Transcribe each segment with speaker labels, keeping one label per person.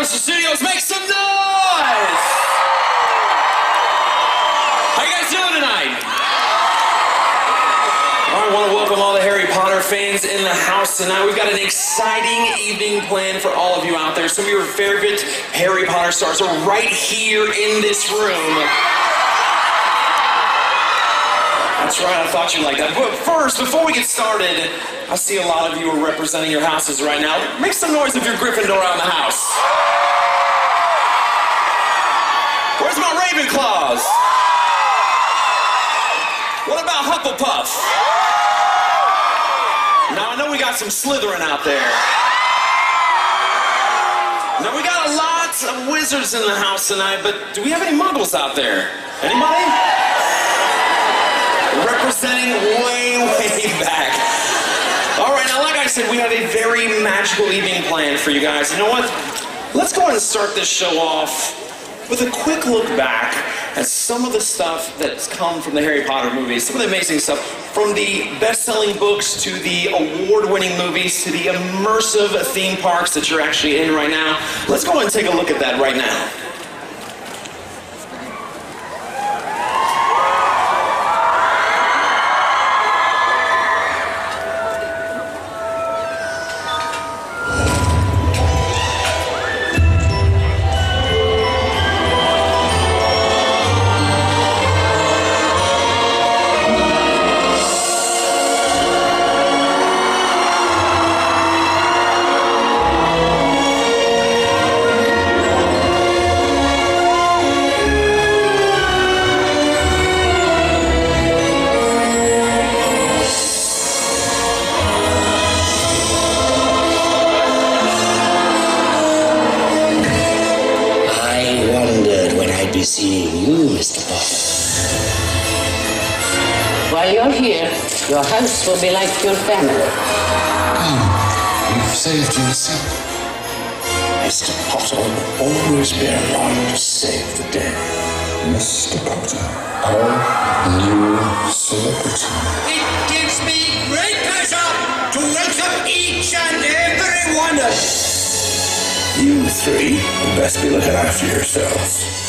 Speaker 1: Universal Studios. Make some noise! How you guys doing tonight? I want to welcome all the Harry Potter fans in the house tonight. We've got an exciting evening planned for all of you out there. Some of your favorite Harry Potter stars are right here in this room. That's right, I thought you'd like that. But first, before we get started, I see a lot of you are representing your houses right now. Make some noise if you're Gryffindor in the house. Where's my Ravenclaws? What about Hufflepuff? Now I know we got some Slytherin out there. Now we got a lot of wizards in the house tonight, but do we have any muggles out there? Anybody? Representing way, way back. All right, now like I said, we have a very magical evening planned for you guys. You know what? Let's go ahead and start this show off with a quick look back at some of the stuff that's come from the Harry Potter movies, some of the amazing stuff, from the best-selling books to the award-winning movies to the immersive theme parks that you're actually in right now. Let's go ahead and take a look at that right now.
Speaker 2: Will be like your family.
Speaker 3: Oh, you've saved yourself.
Speaker 4: Mr. Potter will always be around to save the day.
Speaker 3: Mr. Potter, our new celebrity.
Speaker 5: It gives me great pleasure to welcome each and every one of you.
Speaker 4: You three best be looking after yourselves.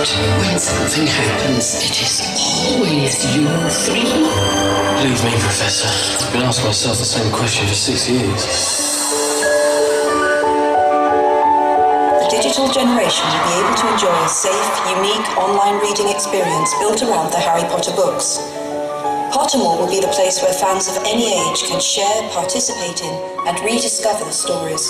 Speaker 2: It when something happens, it is always you three?
Speaker 6: Believe me, Professor. I've been asking myself the same question for six years.
Speaker 7: The digital generation will be able to enjoy a safe, unique online reading experience built around the Harry Potter books. Pottermore will be the place where fans of any age can share, participate in, and rediscover the stories.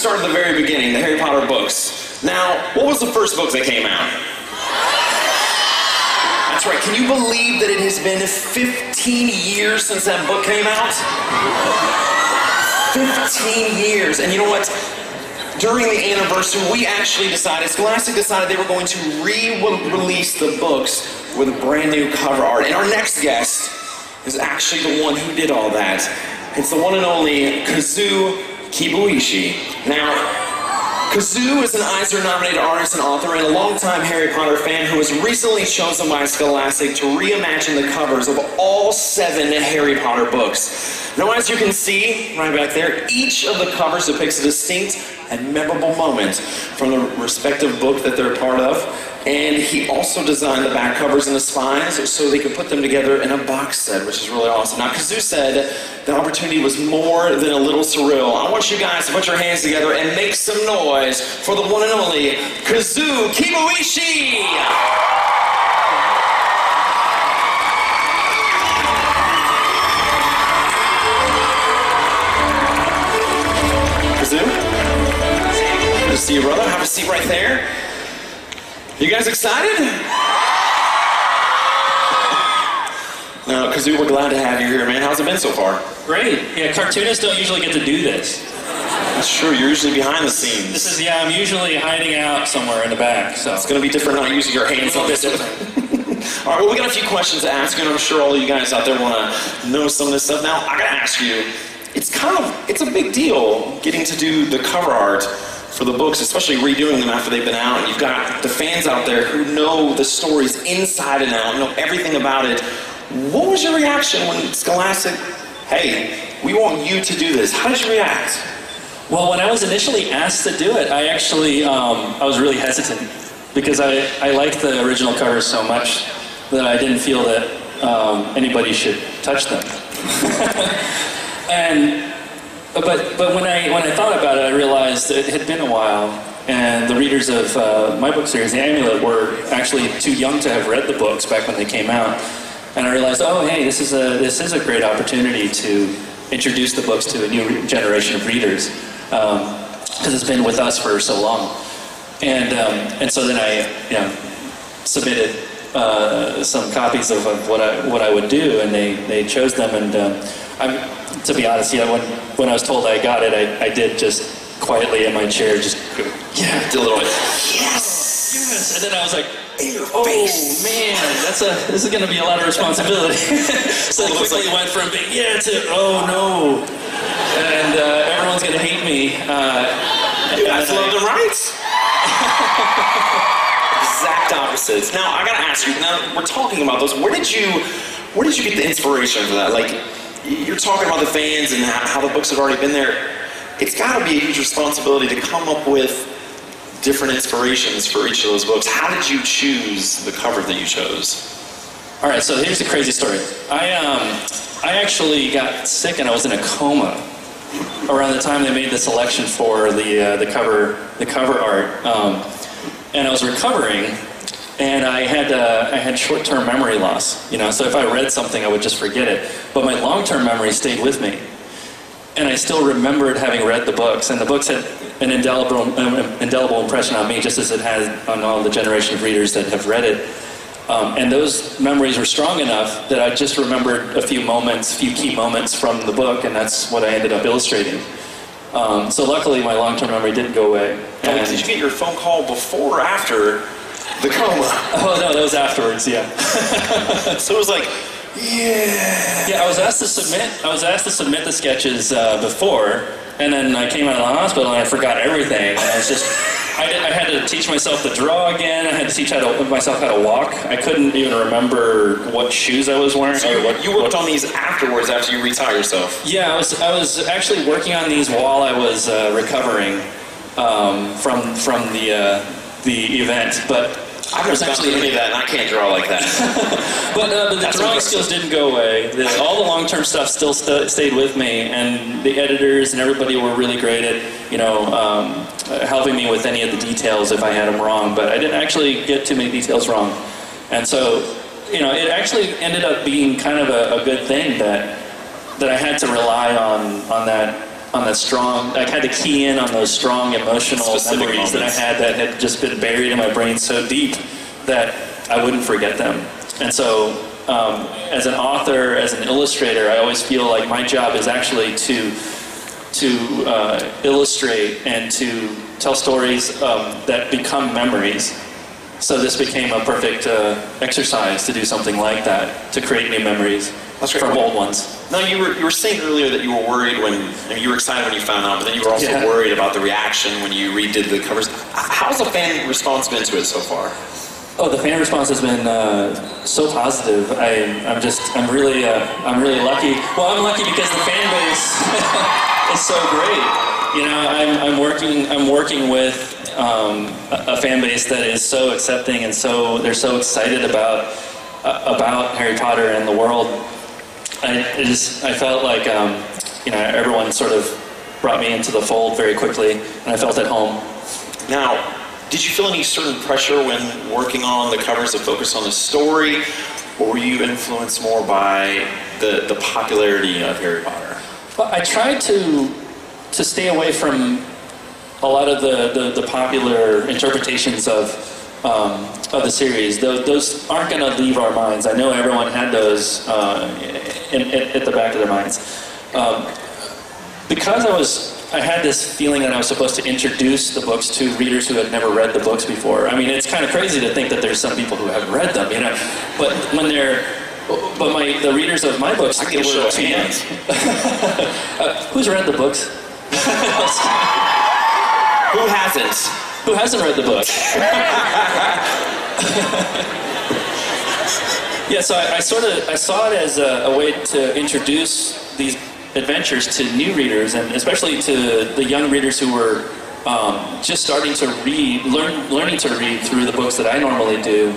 Speaker 1: Start at the very beginning, the Harry Potter books. Now, what was the first book that came out? That's right. Can you believe that it has been 15 years since that book came out? 15 years. And you know what? During the anniversary, we actually decided, Scholastic decided they were going to re-release the books with a brand new cover art. And our next guest is actually the one who did all that. It's the one and only Kazu Kibuishi. Now, Kazu is an Eisner-nominated artist and author and a longtime Harry Potter fan who was recently chosen by Scholastic to reimagine the covers of all seven Harry Potter books. Now, as you can see right back there, each of the covers depicts a distinct and memorable moment from the respective book that they're part of. And he also designed the back covers and the spines so they could put them together in a box set, which is really awesome. Now, Kazu said the opportunity was more than a little surreal. I want you guys to put your hands together and make some noise for the one and only Kazu Kibuishi! Kazu? Good to see you, brother. Have a seat right there. You guys excited? No, Kazu, we're glad to have you here, man. How's it been so far?
Speaker 8: Great. Yeah, cartoonists don't usually get to do this.
Speaker 1: That's true. You're usually behind the scenes.
Speaker 8: This is yeah. I'm usually hiding out somewhere in the back. So
Speaker 1: It's going to be different not using your hands on this. all right, well, we got a few questions to ask and I'm sure all of you guys out there want to know some of this stuff. Now, I got to ask you, it's kind of, it's a big deal getting to do the cover art for the books, especially redoing them after they've been out. And you've got the fans out there who know the stories inside and out, know everything about it. What was your reaction when Scholastic, hey, we want you to do this? How did you react?
Speaker 8: Well, when I was initially asked to do it, I actually um, I was really hesitant because I, I liked the original covers so much that I didn't feel that um, anybody should touch them. and but but when I when I thought about it, I realized that it had been a while, and the readers of uh, my book series, The Amulet, were actually too young to have read the books back when they came out. And I realized, oh hey, this is a this is a great opportunity to introduce the books to a new generation of readers because it's been with us for so long. And um, and so then I you know submitted uh, some copies of, of what I what I would do, and they, they chose them. And um, I'm to be honest, yeah, when when I was told I got it, I, I did just quietly in my chair, just go, yeah,
Speaker 1: Did a little bit.
Speaker 8: yes. yes. And then I was like, oh man, that's a this is going to be a lot of responsibility. so I quickly went from being yeah to oh no, and uh, everyone's going to hate me. Uh,
Speaker 1: You guys love the rights. exact opposites. Now I gotta ask you. Now we're talking about those. Where did you, where did you get the inspiration for that? Like, you're talking about the fans and how, the books have already been there. It's got to be a huge responsibility to come up with different inspirations for each of those books. How did you choose the cover that you chose?
Speaker 8: All right, so here's a crazy story. I um, I actually got sick and I was in a coma around the time they made the selection for the uh, the cover the cover art, um, and I was recovering, and I had uh, I had short term memory loss. You know, so if I read something, I would just forget it. But my long term memory stayed with me, and I still remembered having read the books, and the books had an indelible um, indelible impression on me, just as it had on all the generation of readers that have read it. Um, and those memories were strong enough that I just remembered a few moments, few key moments from the book, and that's what I ended up illustrating. Um, so luckily, my long-term memory didn't go away. And-
Speaker 1: did you get your phone call before or after the coma?
Speaker 8: oh no, that was afterwards. Yeah,
Speaker 1: so it was like, yeah.
Speaker 8: yeah. I was asked to submit. I was asked to submit the sketches uh, before, and then I came out of the hospital and I forgot everything. And I was just. I, did, I had to teach myself to draw again. I had to teach how to, myself how to walk. I couldn't even remember what shoes I was wearing.
Speaker 1: So you,
Speaker 8: what,
Speaker 1: you worked
Speaker 8: what-
Speaker 1: on these afterwards after you retire yourself.
Speaker 8: Yeah, I was I was actually working on these while I was uh, recovering um, from from the uh, the event, but
Speaker 1: I've never done any of that, and I can't draw like that.
Speaker 8: But, uh, but the drawing
Speaker 1: impressive.
Speaker 8: skills didn't go away. The, all the long-term stuff still st- stayed with me, and the editors and everybody were really great at, you know, um, helping me with any of the details if I had them wrong. But I didn't actually get too many details wrong, and so, you know, it actually ended up being kind of a, a good thing that that I had to rely on on that on that strong. I had to key in on those strong emotional
Speaker 1: Specific
Speaker 8: memories that I had that had just been buried in my brain so deep that I wouldn't forget them. And so, um, as an author, as an illustrator, I always feel like my job is actually to to uh, illustrate and to tell stories um, that become memories. So this became a perfect uh, exercise to do something like that, to create new memories
Speaker 1: That's great.
Speaker 8: from old ones.
Speaker 1: No, you were you were saying earlier that you were worried when I mean, you were excited when you found out, but then you were also
Speaker 8: Yeah.
Speaker 1: worried about the reaction when you redid the covers. How's the fan response been to it so far?
Speaker 8: Oh, the fan response has been uh, so positive. I, I'm just, I'm really, uh, I'm really lucky. Well, I'm lucky because the fan base is so great. You know, I'm, I'm working, I'm working with um, a, a fan base that is so accepting and so they're so excited about uh, about Harry Potter and the world. I it just, I felt like, um, you know, everyone sort of brought me into the fold very quickly, and I felt at home.
Speaker 1: Now, did you feel any certain pressure when working on the covers to focus on the story, or were you influenced more by the, the popularity of Harry Potter?
Speaker 8: Well, I tried to to stay away from a lot of the, the, the popular interpretations of um, of the series. Those, those aren't going to leave our minds. I know everyone had those uh, in, in, at the back of their minds. Um, because I was, I had this feeling that I was supposed to introduce the books to readers who had never read the books before. I mean, it's kind of crazy to think that there's some people who haven't read them, you know. But when they're, but my the readers of my books,
Speaker 1: I can show
Speaker 8: were
Speaker 1: hands.
Speaker 8: uh, who's read the books?
Speaker 1: Who hasn't?
Speaker 8: Who hasn't read the book? yeah, so I, I sort of I saw it as a, a way to introduce these adventures to new readers, and especially to the young readers who were um, just starting to read, learn, learning to read through the books that I normally do.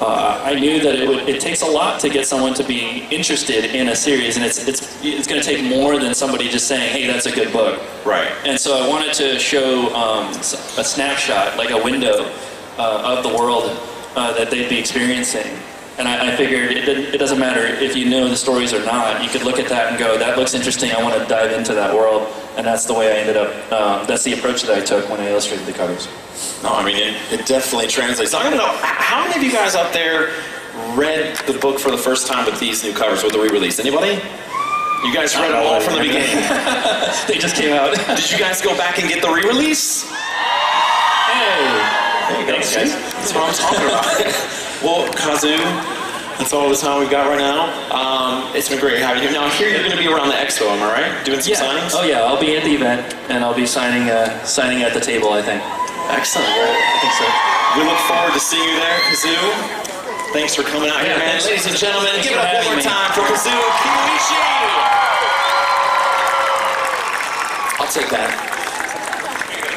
Speaker 8: Uh, I knew that it, would, it takes a lot to get someone to be interested in a series, and it's it's it's going to take more than somebody just saying, "Hey, that's a good book."
Speaker 1: Right.
Speaker 8: And so I wanted to show um, a snapshot, like a window uh, of the world uh, that they'd be experiencing. And I, I figured it, it doesn't matter if you know the stories or not. You could look at that and go, "That looks interesting. I want to dive into that world." And that's the way I ended up. Um, that's the approach that I took when I illustrated the covers.
Speaker 1: No, I mean, it, it definitely translates. I don't know, how many of you guys out there read the book for the first time with these new covers, with the re-release? Anybody? You guys read them all from the beginning.
Speaker 8: they just came out.
Speaker 1: Did you guys go back and get the re-release?
Speaker 8: hey,
Speaker 1: There you go.
Speaker 8: Thanks, guys.
Speaker 1: That's what I'm talking about. well, Kazu, that's all the time we've got right now. Um, it's been great having you. Now, here you're going to be around the expo, am I right? Doing some
Speaker 8: yeah.
Speaker 1: signings?
Speaker 8: Oh yeah, I'll be at the event and I'll be signing uh, signing at the table. I think.
Speaker 1: Excellent.
Speaker 8: I think so.
Speaker 1: we look forward to seeing you there, Kazu. Thanks for coming out here, man. Ladies and gentlemen,
Speaker 8: Thanks
Speaker 1: give it up one more
Speaker 8: me.
Speaker 1: time for Kazu Kibuishi. I'll take that.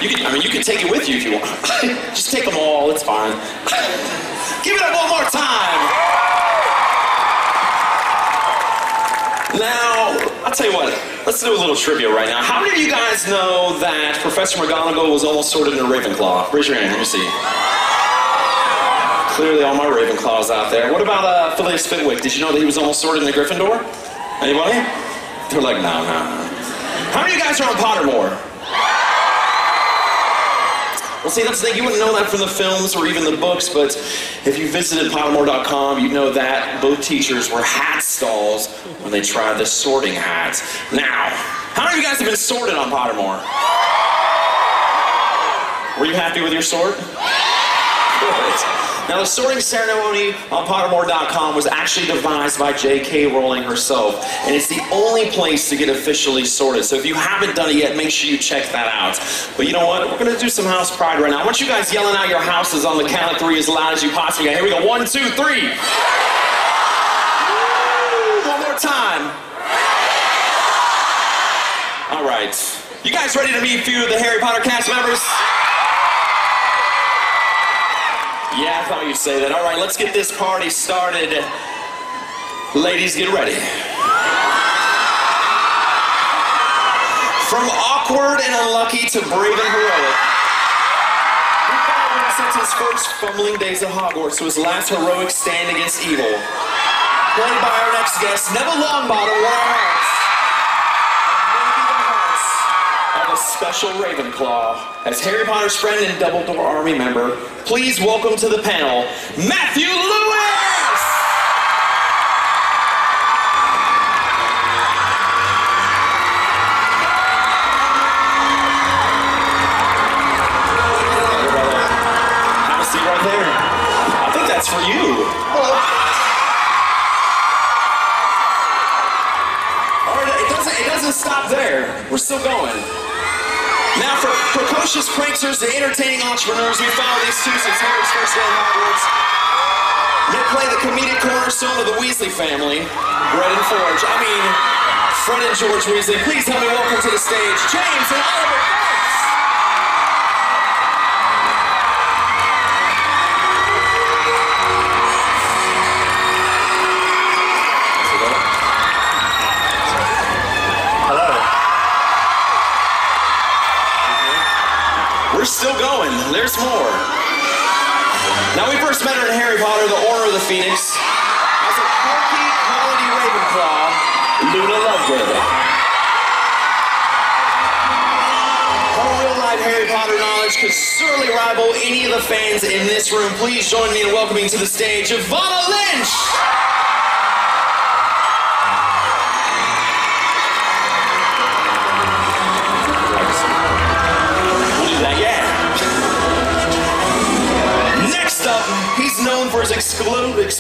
Speaker 1: You can, I mean, you can take it with you if you want. Just take them all, it's fine. Give it up one more time. Now, I'll tell you what, let's do a little trivia right now. How many of you guys know that Professor McGonagall was almost sorted into Ravenclaw? Raise your hand, let me see. Clearly, all my Ravenclaws out there. What about uh, Filius Flitwick? Did you know that he was almost sorted into Gryffindor? Anybody? They're like, no, no, no. How many of you guys are on Pottermore? Well, see, that's the thing. You wouldn't know that from the films or even the books, but if you visited Pottermore.com, you'd know that both teachers were hat stalls when they tried the sorting hats. Now, how many of you guys have been sorted on Pottermore? Were you happy with your sort? Good. Now, the sorting ceremony on Pottermore.com was actually devised by J.K. Rowling herself, and it's the only place to get officially sorted. So if you haven't done it yet, make sure you check that out. But you know what? We're going to do some house pride right now. I want you guys yelling out your houses on the count of three as loud as you possibly can. Here we go. One, two, three. One more time. All right. You guys ready to meet a few of the Harry Potter cast members? Yeah, I thought you'd say that. All right, let's get this party started. Ladies, get ready. From awkward and unlucky to brave and heroic. Since his first fumbling days at Hogwarts to his last heroic stand against evil. Played by our next guest, Neville Longbottom, won special Ravenclaw. As Harry Potter's friend and Dumbledore Army member, please welcome to the panel, Matthew Lewis! For you. All right, it doesn't, it doesn't stop there. We're still going. Now, pranksters to entertaining entrepreneurs, we follow these two since Harry's first day Hogwarts. They play the comedic cornerstone of the Weasley family, Red and Forge. I mean, Fred and George Weasley. Please help me welcome to the stage, James and Oliver Phelps, as a quirky, quality Ravenclaw, Luna Lovegood. Her real-life Harry Potter knowledge could surely rival any of the fans in this room. Please join me in welcoming to the stage Evanna Lynch.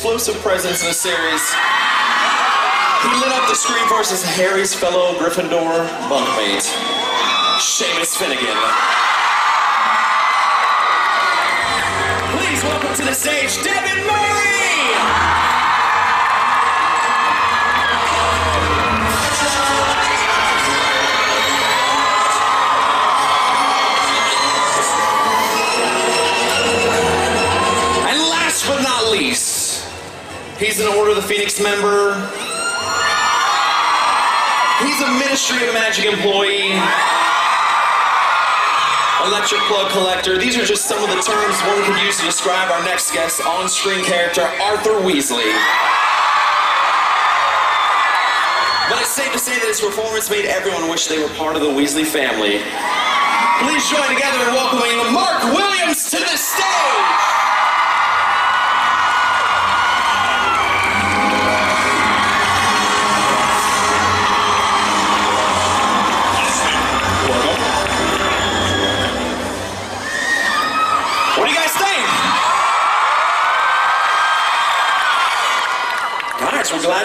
Speaker 1: Explo- explosive presence in the series. He lit up the screen versus Harry's fellow Gryffindor bunkmate, Seamus Finnigan. Please welcome to the stage, Member. He's a Ministry of Magic employee. Electric plug collector. These are just some of the terms one could use to describe our next guest on-screen character, Arthur Weasley. But it's safe to say that his performance made everyone wish they were part of the Weasley family. Please join together in welcoming Mark Williams to the stage.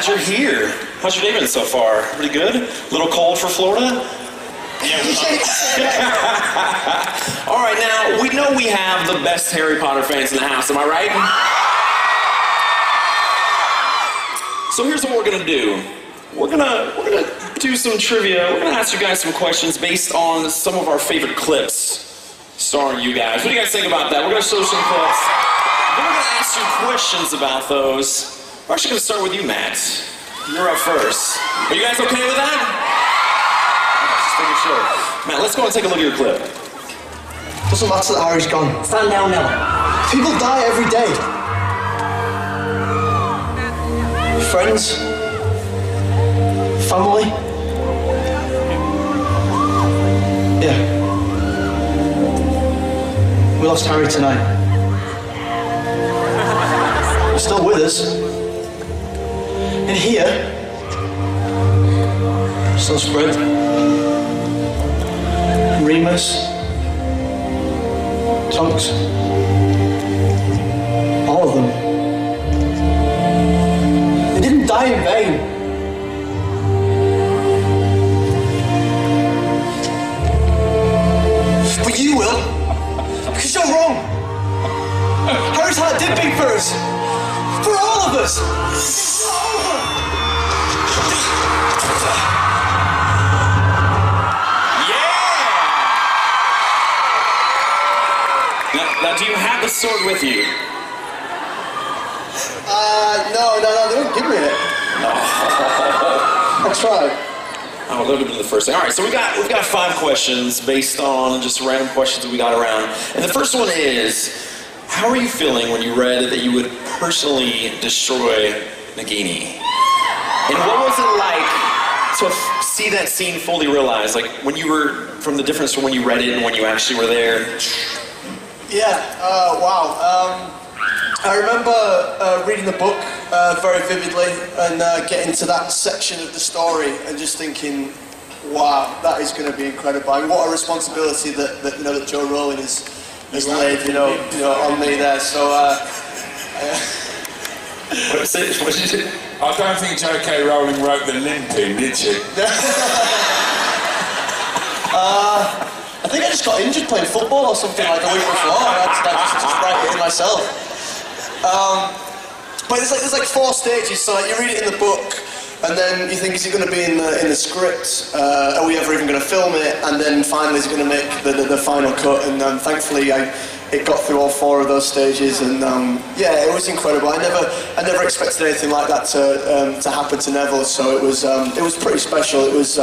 Speaker 1: You're here. How's your day been so far? Pretty good? A little cold for Florida? All right, now we know we have the best Harry Potter fans in the house. Am I right? So here's what we're gonna do. We're gonna we're gonna do some trivia. We're gonna ask you guys some questions based on some of our favorite clips starring you guys. What do you guys think about that? We're gonna show some clips. We're gonna ask you questions about those. We're actually gonna start with you, Matt. You're up first. Are you guys okay with that? Just making sure. Matt, let's go and take a look at your clip.
Speaker 9: Doesn't matter that Harry's gone.
Speaker 6: Stand down now.
Speaker 9: People die every day. Friends. Family. Yeah. We lost Harry tonight. He's still with us. In here. Still spread. Remus. Tonks. All of them. They didn't die in vain. But you will. Because you're wrong. Harry's heart did beat for us. For all of us.
Speaker 1: Have the sword with you?
Speaker 9: Uh, no, no, no, they wouldn't give me it. I tried.
Speaker 1: Oh, that would have been the first thing. All right, so we got we've got five questions based on just random questions that we got around, and the first one is, how are you feeling when you read that you would personally destroy Nagini? And what was it like to f- see that scene fully realized? Like when you were from the difference from when you read it and when you actually were there.
Speaker 9: Yeah, uh, wow. Um, I remember uh, reading the book uh, very vividly and uh, getting to that section of the story and just thinking, wow, that is going to be incredible. And what a responsibility that, that you know that Jo Rowling has, has laid, you know, you know, on me there. So. Uh,
Speaker 1: What was it? What did you
Speaker 10: I don't think J.K. Rowling wrote the limping, did she?
Speaker 9: Uh, I think I just got injured playing football or something like a week before. I had to just, just write it in myself. Um, but there's like, there's like four stages. So like you read it in the book, and then you think, is it going to be in the in the script? Uh, are we ever even going to film it? And then finally, is it going to make the, the, the final cut? And um, thankfully, I it got through all four of those stages, and um, yeah, it was incredible. I never I never expected anything like that to um, to happen to Neville. So it was um, it was pretty special. It was.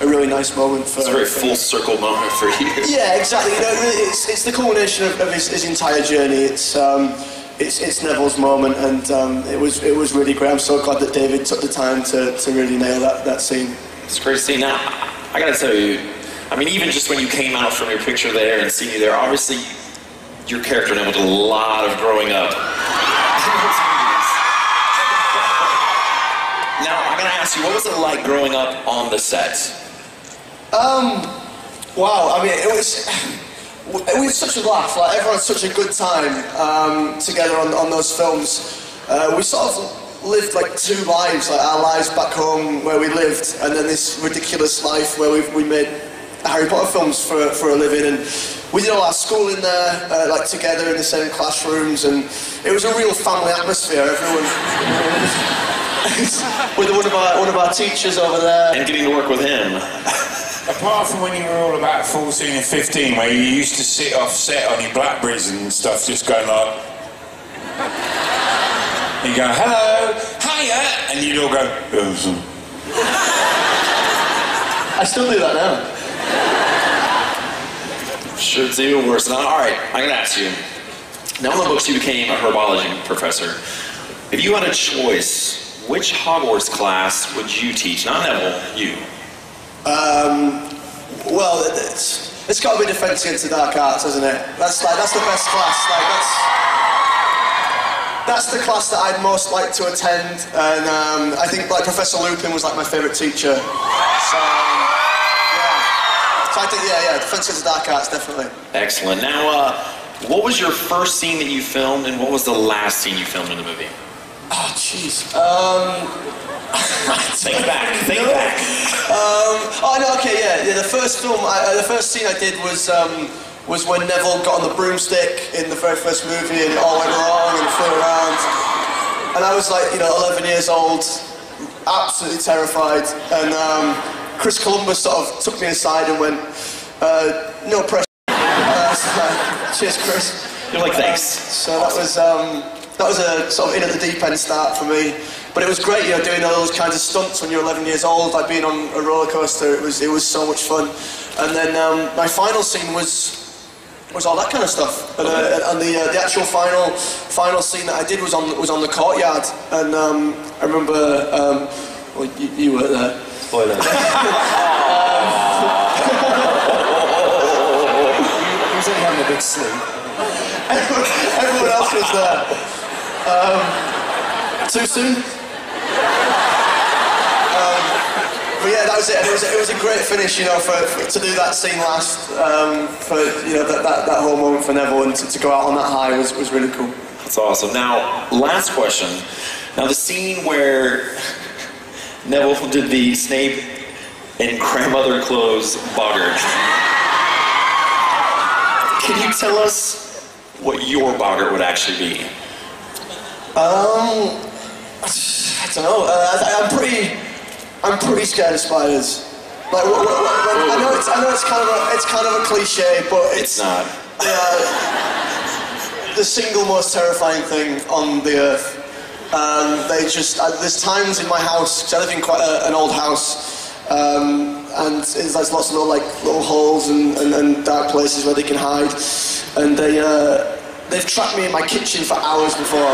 Speaker 9: A really nice moment for.
Speaker 1: It's a very
Speaker 9: for-
Speaker 1: full circle moment for you.
Speaker 9: yeah, exactly. You know, really, it's, it's the culmination of, of his, his entire journey. It's, um, it's it's Neville's moment, and um, it was it was really great. I'm so glad that David took the time to, to really nail that, that scene.
Speaker 1: It's great to see. Now, I gotta tell you, I mean, even just when you came out from your picture there and seeing you there, obviously your character Neville did a lot of growing up. ask you, what was it like growing up on the set?
Speaker 9: Um, wow. I mean, it was. It was such a laugh. Like everyone had such a good time um, together on, on those films. Uh, we sort of lived like two lives, like our lives back home where we lived, and then this ridiculous life where we we made Harry Potter films for, for a living, and we did all our schooling there, uh, like together in the same classrooms, and it was a real family atmosphere. Everyone. With one of our one of our teachers over there.
Speaker 1: And getting to work with him.
Speaker 10: Apart from when you were all about 14 and 15, where you used to sit off set on your Blackberries and stuff, just going like. You go, hello, hiya, and you'd all go, "Awesome."
Speaker 9: I still do that now.
Speaker 1: Sure, it's even worse. Now, all right, I'm gonna ask you. Now, in the books, you became a herbology professor. If you had a choice, which Hogwarts class would you teach? Not Neville, you.
Speaker 9: Um, well, it's, it's got to be Defense Against the Dark Arts, hasn't it? That's like that's the best class. Like that's that's the class that I'd most like to attend, and um, I think like Professor Lupin was like my favourite teacher. So yeah, so I think yeah, yeah, Defense Against the Dark Arts definitely.
Speaker 1: Excellent. Now, uh, what was your first scene that you filmed, and what was the last scene you filmed in the movie?
Speaker 9: Oh jeez. Um,
Speaker 1: think back. Think back.
Speaker 9: Um, oh no, okay, yeah, yeah. The first film, I, uh, the first scene I did was um, was when Neville got on the broomstick in the very first movie, and it all went wrong and flew around. And I was like, you know, 11 years old, absolutely terrified. And um, Chris Columbus sort of took me aside and went, uh, "No pressure." Uh, so, cheers, Chris.
Speaker 1: You're like, thanks.
Speaker 9: So that was um, that was a sort of in at the deep end start for me. But it was great, you know, doing all those kinds of stunts when you're 11 years old, like being on a roller coaster. It was it was so much fun. And then um, my final scene was was all that kind of stuff. And, uh, and the uh, the actual final final scene that I did was on was on the courtyard. And um, I remember, um, well, you, you were there.
Speaker 1: Spoiler.
Speaker 9: He was only having a big sleep. everyone, everyone else was there. Um, too soon? Um, but yeah, that was it. And it was, it was a great finish, you know, for, for to do that scene last, um, for you know that, that, that whole moment for Neville and to, to go out on that high was, was really cool.
Speaker 1: That's awesome. Now, last question. Now, the scene where Neville did the Snape in grandmother clothes boggart. Can you tell us what your boggart would actually be?
Speaker 9: Um, I don't know. Uh, I, I'm pretty, I'm pretty scared of spiders. Like, wh- wh- wh- when- I know it's, I know it's kind of a, it's kind of a cliche, but it's,
Speaker 1: It's not.
Speaker 9: uh, the single most terrifying thing on the earth. Um, they just uh, there's times in my house because I live in quite a, an old house, um, and there's lots of little like little holes and, and, and dark places where they can hide, and they. Uh, They've trapped me in my kitchen for hours before.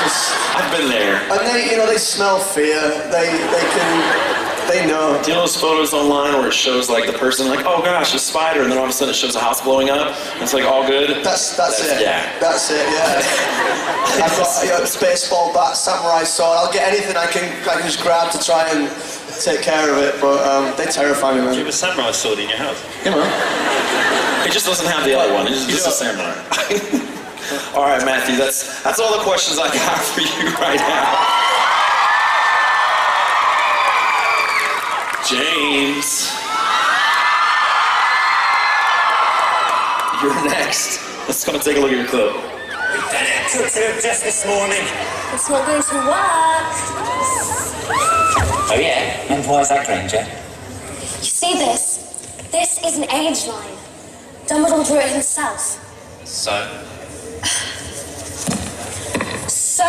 Speaker 9: Just,
Speaker 1: I've been there.
Speaker 9: and they, you know, they smell fear. They, they can, they know.
Speaker 1: Do you know those photos online where it shows like the person like, oh gosh, a spider, and then all of a sudden it shows a house blowing up, and it's like all good?
Speaker 9: That's that's it.
Speaker 1: Yeah.
Speaker 9: That's it. Yeah. I've got you know, baseball bat, samurai sword. I'll get anything I can I can just grab to try and take care of it. But um, they terrify me,
Speaker 11: Do you
Speaker 9: man.
Speaker 11: have a samurai sword in your house?
Speaker 1: You know. It just doesn't have the other one. It's just a samurai. all right, Matthew. That's that's all the questions I got for you right now. James, you're next. Let's go and take a look at your clip.
Speaker 5: Took to it just this morning.
Speaker 12: It's not going to work.
Speaker 6: Oh yeah? And why is that, Granger?
Speaker 12: You see this? This is an age line. Dumbledore drew it himself.
Speaker 6: So?
Speaker 12: So,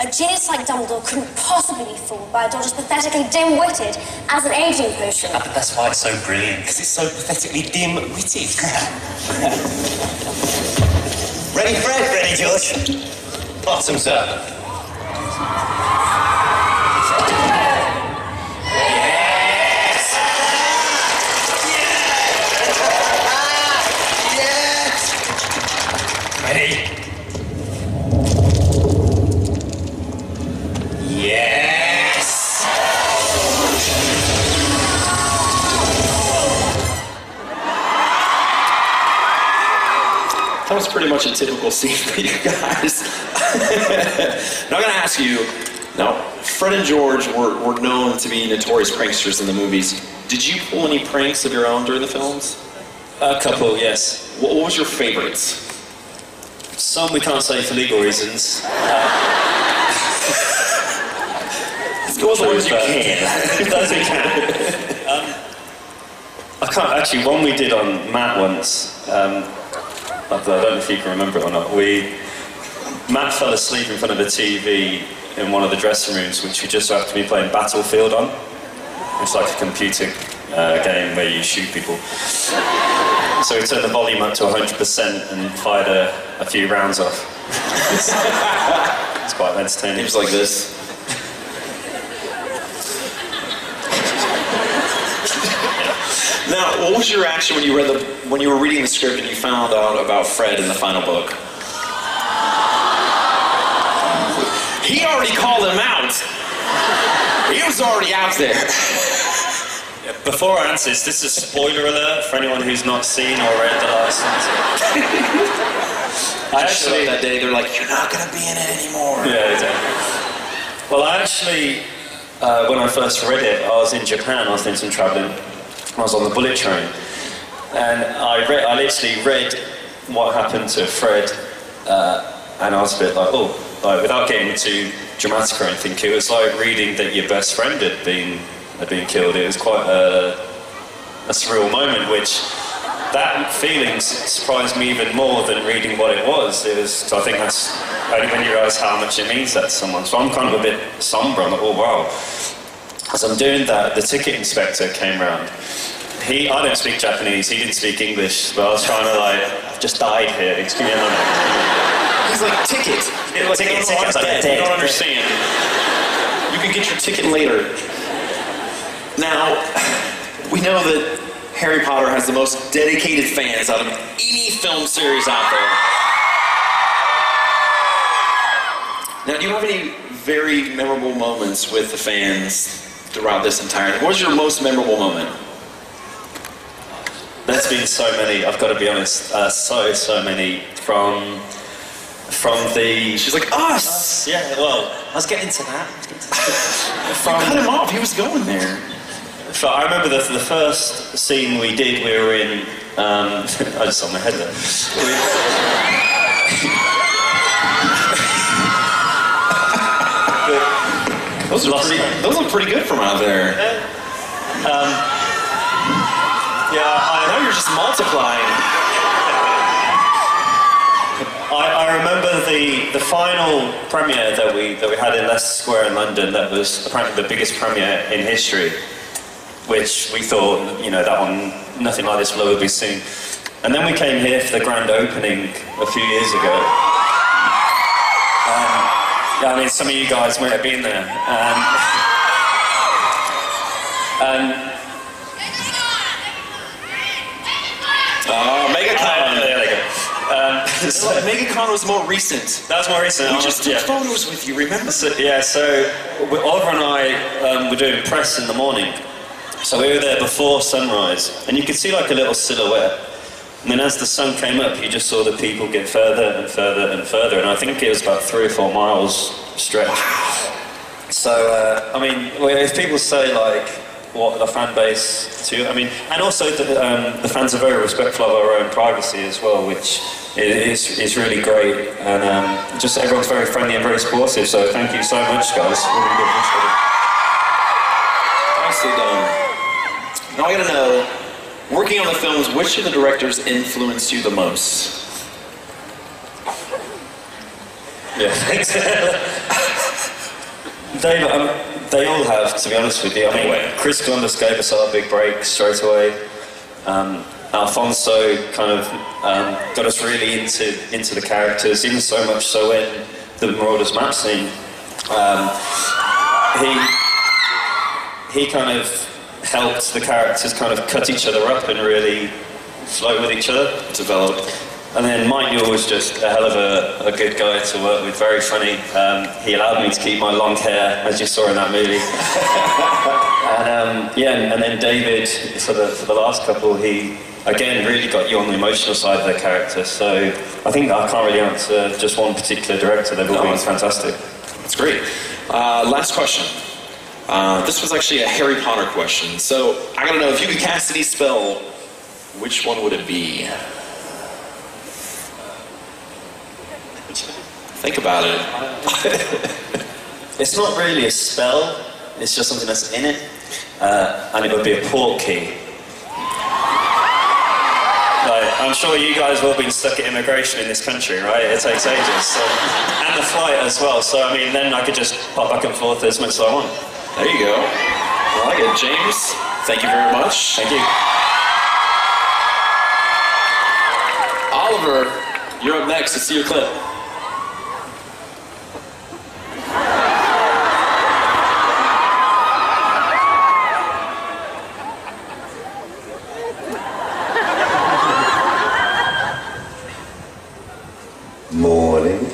Speaker 12: a genius like Dumbledore couldn't possibly be fooled by a dodge as pathetically dim-witted as an aging potion.
Speaker 6: But that's why it's so brilliant.
Speaker 5: Because it's so pathetically dim-witted. ready, Fred? Ready, George?
Speaker 6: Bottom, sir.
Speaker 5: Ready? Yes!
Speaker 1: That was pretty much a typical scene for you guys. now I'm gonna ask you. Now, Fred and George were, were known to be notorious pranksters in the movies. Did you pull any pranks of your own during the films?
Speaker 11: A couple, yes.
Speaker 1: What, what was your favorites?
Speaker 11: Some we can't say for legal reasons.
Speaker 1: Let's the ones you can.
Speaker 11: Those we can. Um, I can't actually. One we did on Matt once. Um, I don't know if you can remember it or not. We Matt fell asleep in front of the TV in one of the dressing rooms, which we just happened to be playing Battlefield on. It's like a computer uh, game where you shoot people. So we turned the volume up to 100% and fired a, a few rounds off. it's quite entertaining.
Speaker 1: It was like this. Now, what was your reaction when you read the when you were reading the script and you found out about Fred in the final book? He already called him out. He was already out there.
Speaker 11: Before I answer this, this is spoiler alert for anyone who's not seen or read the last
Speaker 1: I actually that day they're like, "You're not gonna be in it anymore."
Speaker 11: Yeah, exactly. Well, I actually, uh, when I first read it, I was in Japan. I was doing some travelling. I was on the bullet train, and I. I literally read what happened to Fred, uh, and I was a bit like, oh, like without getting too dramatic or anything. It was like reading that your best friend had been had been killed. It was quite a, a surreal moment, which that feeling surprised me even more than reading what it was. It was, so I think that's only when you realise how much it means that to someone. So I'm kind of a bit somber. I'm like, oh wow. As I'm doing that, the ticket inspector came round. He, I don't speak Japanese. He didn't speak English, but I was trying to like, I've just died here. Excuse me a.
Speaker 1: He's like, "Ticket."
Speaker 11: Yeah,
Speaker 1: like,
Speaker 11: ticket, ticket. I was like,
Speaker 1: You don't understand. You can get your ticket later. Now, we know that Harry Potter has the most dedicated fans out of any film series out there. Now, do you have any very memorable moments with the fans throughout this entire? What was your most memorable moment?
Speaker 11: There's been so many. I've got to be honest. Uh, so so many from from the.
Speaker 1: She's like us.
Speaker 11: Yeah. Well, I was getting to that. I was getting to that.
Speaker 1: From, cut him off. He was going there.
Speaker 11: So I remember the, the first scene we did. We were in. Um, I just saw my head there.
Speaker 1: Those are pretty. Those look pretty good from out there.
Speaker 11: Um, yeah, I
Speaker 1: know you're just multiplying.
Speaker 11: I, I remember the the, final premiere that we that we had in Leicester Square in London, that was apparently the biggest premiere in history, which we thought, you know, that one, nothing like this will ever be seen. And then we came here for the grand opening a few years ago. Um, yeah, I mean, some of you guys might have been there. Um, and
Speaker 1: Oh, MegaCon.
Speaker 11: there they go. Um, so-
Speaker 1: MegaCon was more recent.
Speaker 11: That was more recent.
Speaker 1: We just took photos with you, remember?
Speaker 11: So, yeah, so Oliver and I um, were doing press in the morning. So we were there before sunrise, and you could see like a little silhouette. And then as the sun came up, you just saw the people get further and further and further. And I think it was about three or four miles stretch. So, uh, I mean, if people say like, what the fan base to, I mean, and also the, um, the fans are very respectful of our own privacy as well, which is, is really great. And um, just everyone's very friendly and very supportive. So thank you so much, guys. Really good.
Speaker 1: Nicely done. Now I gotta know, working on the films, which of the directors influenced you the most?
Speaker 11: Yeah, thanks. Dave, um, they all have, to be honest with you. I mean, Chris Columbus gave us our big break straight away. Um, Alfonso kind of um, got us really into into the characters, even so much so in the Marauders map scene, um, he he kind of helped the characters kind of cut each other up and really flow with each other.
Speaker 1: Develop.
Speaker 11: And then Mike Newell was just a hell of a, a good guy to work with, very funny. Um, he allowed me to keep my long hair, as you saw in that movie. and um, yeah, and then David, for the, for the last couple, he again really got you on the emotional side of the character. So I think I can't really answer just one particular director. They've all
Speaker 1: No,
Speaker 11: been
Speaker 1: it's-
Speaker 11: fantastic.
Speaker 1: That's great. Uh, last question. Uh, this was actually a Harry Potter question. So I gotta know if you could cast any spell, which one would it be? Think about it.
Speaker 11: It's not really a spell, it's just something that's in it. Uh, and it would be a port key. Like, I'm sure you guys have all been stuck at immigration in this country, right? It takes ages. So, and the flight as well. So, I mean, then I could just pop back and forth as much as I want.
Speaker 1: There you go. I like it. James, thank you very much.
Speaker 11: Thank you.
Speaker 1: Oliver, you're up next. Let's see your clip.
Speaker 4: Morning.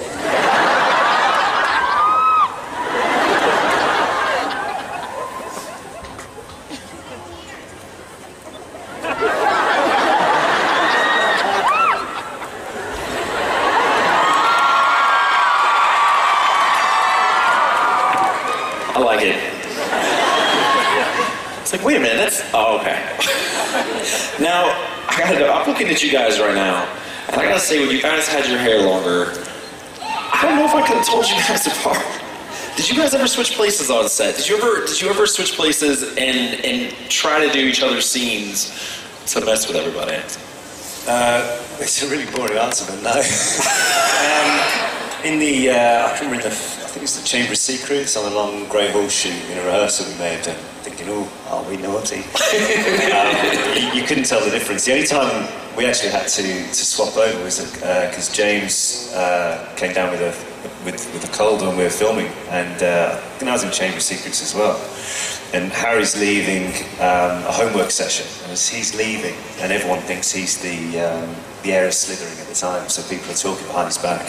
Speaker 1: I like it. It's like, wait a minute, that's. Oh, okay. now, I gotta know, I'm looking at you guys right now, and I gotta say, when you guys had your hair longer, I don't know if I could have told you guys apart. Did you guys ever switch places on set? Did you ever did you ever switch places and and try to do each other's scenes to mess with everybody?
Speaker 13: Uh, it's a really boring answer, but no. um, in the, uh, I can remember the, I think it's the Chamber of Secrets on a long grey horse in a rehearsal we made, and thinking, oh, are we naughty? um, you, you couldn't tell the difference. The only time we actually had to, to swap over was because James uh, came down with a with, with a cold when we were filming, and uh, I think I was in Chamber Secrets as well. And Harry's leaving um, a homework session, and as he's leaving, and everyone thinks he's the um, the heir of Slytherin at the time, so people are talking behind his back.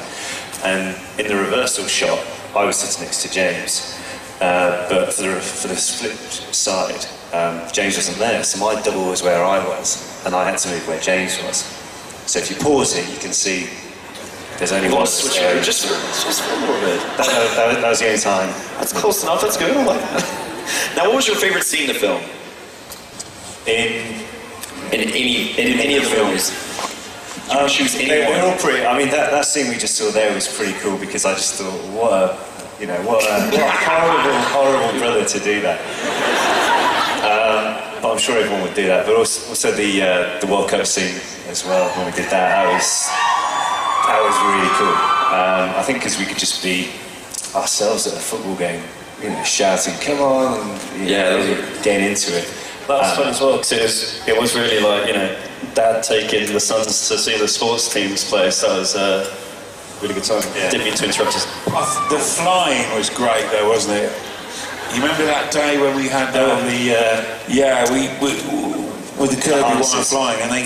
Speaker 13: And in the reversal shot, I was sitting next to James, uh, but for the, for the split side, um, James wasn't there, so my double was where I was, and I had to move where James was. So if you pause it, you can see there's only one
Speaker 1: switch just just a little bit.
Speaker 13: That, that- that- was the only time.
Speaker 1: That's close enough. That's good. I like that. Now, what was your favorite scene in the film?
Speaker 13: In
Speaker 1: in any in any of the films. You can choose any
Speaker 13: They-. All pretty. I mean, that, that scene we just saw there was pretty cool because I just thought, what a, you know, what a, what a horrible, horrible brother to do that. Um, but I'm sure everyone would do that. But also, also the uh, the World Cup scene as well when we did that. That was that was really cool. Um, I think because we could just be ourselves at a football game, you know, shouting, "Come on!" and you
Speaker 8: Yeah,
Speaker 13: know,
Speaker 8: those
Speaker 13: getting into it.
Speaker 11: That was
Speaker 13: Um,
Speaker 11: fun as well because it was, it was really like you know dad taking the sons to see the sports teams play. So it was a really good time. Didn't mean to interrupt you.
Speaker 10: Uh, The flying was great though, wasn't it? You remember that day when we had um,
Speaker 13: the, uh,
Speaker 10: yeah, we, we with the Kirby wire
Speaker 13: harnesses.
Speaker 10: flying, and they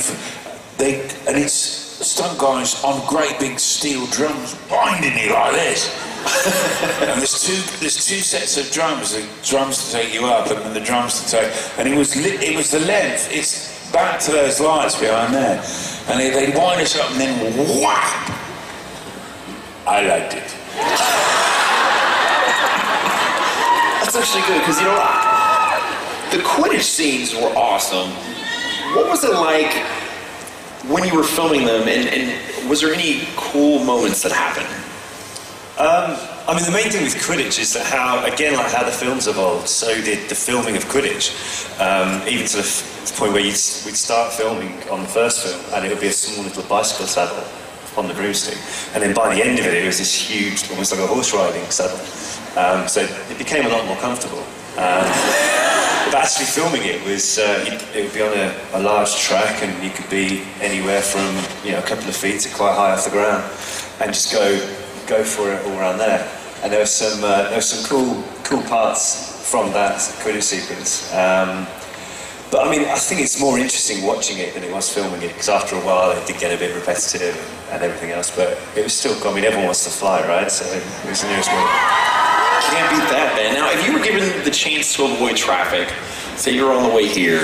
Speaker 10: they and it's stunt guys on great big steel drums binding you like this. and there's two there's two sets of drums, the drums to take you up and then the drums to take, and it was li- it was the length. It's back to those lights behind there, and they, they'd wind us up and then whap. I liked it.
Speaker 1: That's actually good because you know? The Quidditch scenes were awesome. What was it like when you were filming them, and, and was there any cool moments that happened?
Speaker 13: Um, I mean, the main thing with Quidditch is that how, again, like how the films evolved, so did the filming of Quidditch. Um, even to the f- point where we'd start filming on the first film, and it would be a small little bicycle saddle on the broomstick, and then by the end of it, it was this huge, almost like a horse riding saddle. Um, so it became a lot more comfortable. But actually filming it was, uh, it would be on a, a large track, and you could be anywhere from you know a couple of feet to quite high off the ground, and just go go for it all around there. And there were some uh, there were some cool cool parts from that Quidditch sequence. Um, but I mean, I think it's more interesting watching it than it was filming it because after a while it did get a bit repetitive and everything else. But it was still, I mean, everyone wants to fly, right? So it was the nearest way.
Speaker 1: Can't beat that, man. Now, if you were given the chance to avoid traffic, say you're on the way here,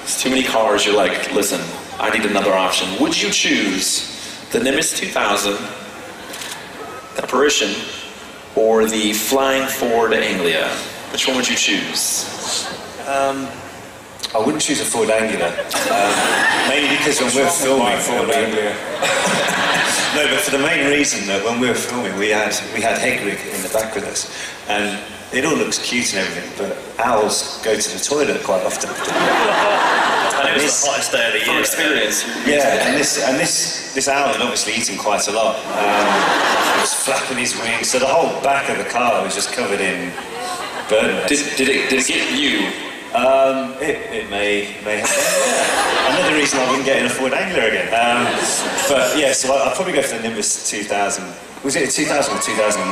Speaker 1: there's too many cars, you're like, listen, I need another option. Would you choose the Nimbus 2000, the Apparition, or the Flying Ford Anglia? Which one would you choose?
Speaker 13: Um, I wouldn't choose a Ford Angular, um, mainly because when we're filming,
Speaker 10: Ford Anglia.
Speaker 13: no, but for the main reason that when we were filming, we had we had Hedwig in the back with us, and it all looks cute and everything, but owls go to the toilet quite often.
Speaker 11: And it was the hottest day of the year.
Speaker 1: experience.
Speaker 13: Yeah, and this and this this owl had obviously eaten quite a lot. Um, he was flapping his wings, so the whole back of the car was just covered in bird.
Speaker 1: Did, did, it, did it get you?
Speaker 13: Um, it, it may may have been, yeah. Another reason I wouldn't get in a Ford Angler again. Um, but yeah, so I, I'd probably go for the Nimbus 2000. Was it a 2000 or 2001?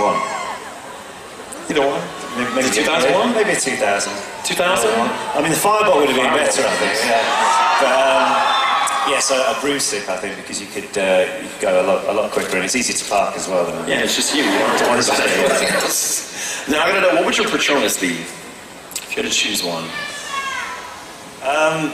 Speaker 1: Either one.
Speaker 13: Maybe, maybe
Speaker 1: 2001?
Speaker 13: Maybe a 2000.
Speaker 1: 2000?
Speaker 13: I mean, the Firebolt would have been better, I think. Yeah. But um, yeah, so a broomstick, I think, because you could uh, you could go a lot a lot quicker, and it's easy to park as well. Than
Speaker 1: Yeah, it's just you. You don't have to worry about anything else. Now, I gotta know, what would your Patronus be? If you had to choose one.
Speaker 13: Um,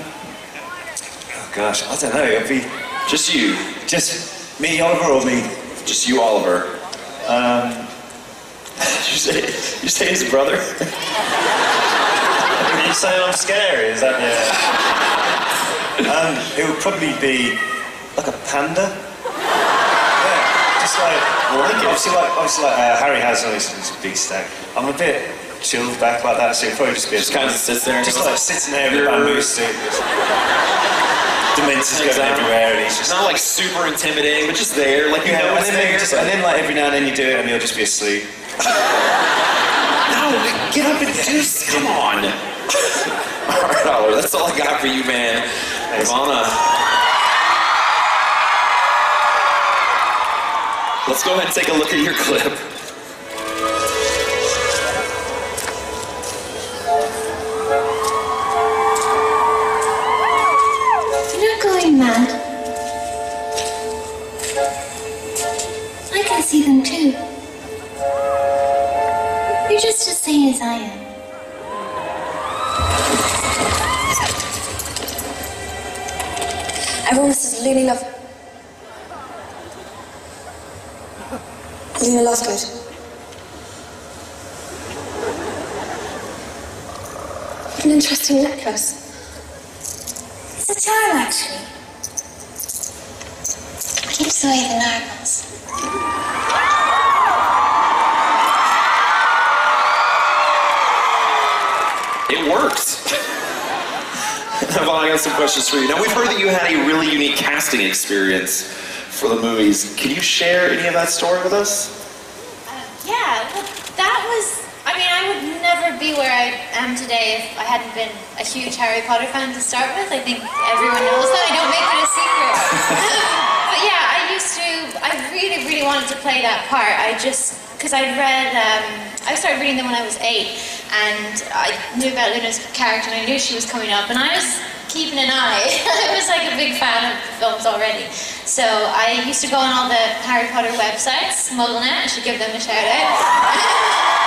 Speaker 13: oh gosh, I don't know. It'd be
Speaker 1: Just you.
Speaker 13: just me, Oliver, or me.
Speaker 1: Just you, Oliver.
Speaker 13: Um,
Speaker 1: you say, you say his brother?
Speaker 13: You saying I'm scary? Is that yeah? um, it would probably be like a panda. Yeah, just like obviously like obviously like uh, Harry has his, his big stack. I'm a bit chilled back like that, so it'd probably just be
Speaker 1: Just kind of sits there and
Speaker 13: just
Speaker 1: goes,
Speaker 13: like sitting there with a bamboo stick. Dementors going
Speaker 1: Exactly.
Speaker 13: everywhere, and he's
Speaker 1: It's
Speaker 13: just.
Speaker 1: not like super intimidating, but just there. Like, you know
Speaker 13: and then, just, and then like every now and then you do it, and he'll just be asleep.
Speaker 1: No, get up and do Come on. all right, Oliver, that's all I got for you, man. Evanna. Let's go ahead and take a look at your clip.
Speaker 14: Going mad. I can see them too. You're just as sane as I am.
Speaker 12: Everyone says Luna Love. Luna Lovegood. What an interesting necklace.
Speaker 14: A charm, actually. Keeps away the Nargles.
Speaker 1: It worked. Evanna, I got some questions for you. Now, we've heard that you had a really unique casting experience for the movies. Can you share any of that story with us?
Speaker 15: Uh, yeah, well, that was. I mean, I would never be where I am today if I hadn't been a huge Harry Potter fan to start with. I think everyone knows that. I don't make it a secret. but yeah, I used to. I really, really wanted to play that part. I just because I'd read. Um, I started reading them when I was eight, and I knew about Luna's character, and I knew she was coming up, and I was keeping an eye. I was like a big fan of the films already. So I used to go on all the Harry Potter websites, MuggleNet, I should give them a shout out.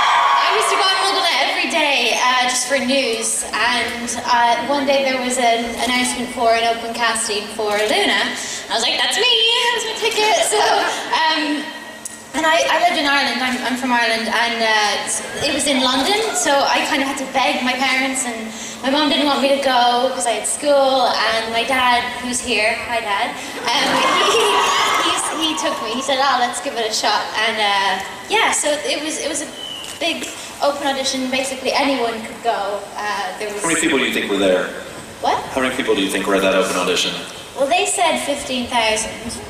Speaker 15: Used to go on every day uh, just for news, and uh, one day there was an announcement for an open casting for Luna. I was like, that's me, that's my ticket. So, um, and I, I lived in Ireland, I'm, I'm from Ireland, and uh, it was in London, so I kind of had to beg my parents, and my mom didn't want me to go because I had school, and my dad, who's here, hi dad, um, he, he took me, he said, oh, let's give it a shot, and uh, yeah, so it was, it was a big open audition, basically anyone could go. Uh, there was,
Speaker 1: How many people do you think were there?
Speaker 15: What?
Speaker 1: How many people do you think were at that open audition?
Speaker 15: Well, they said 15,000,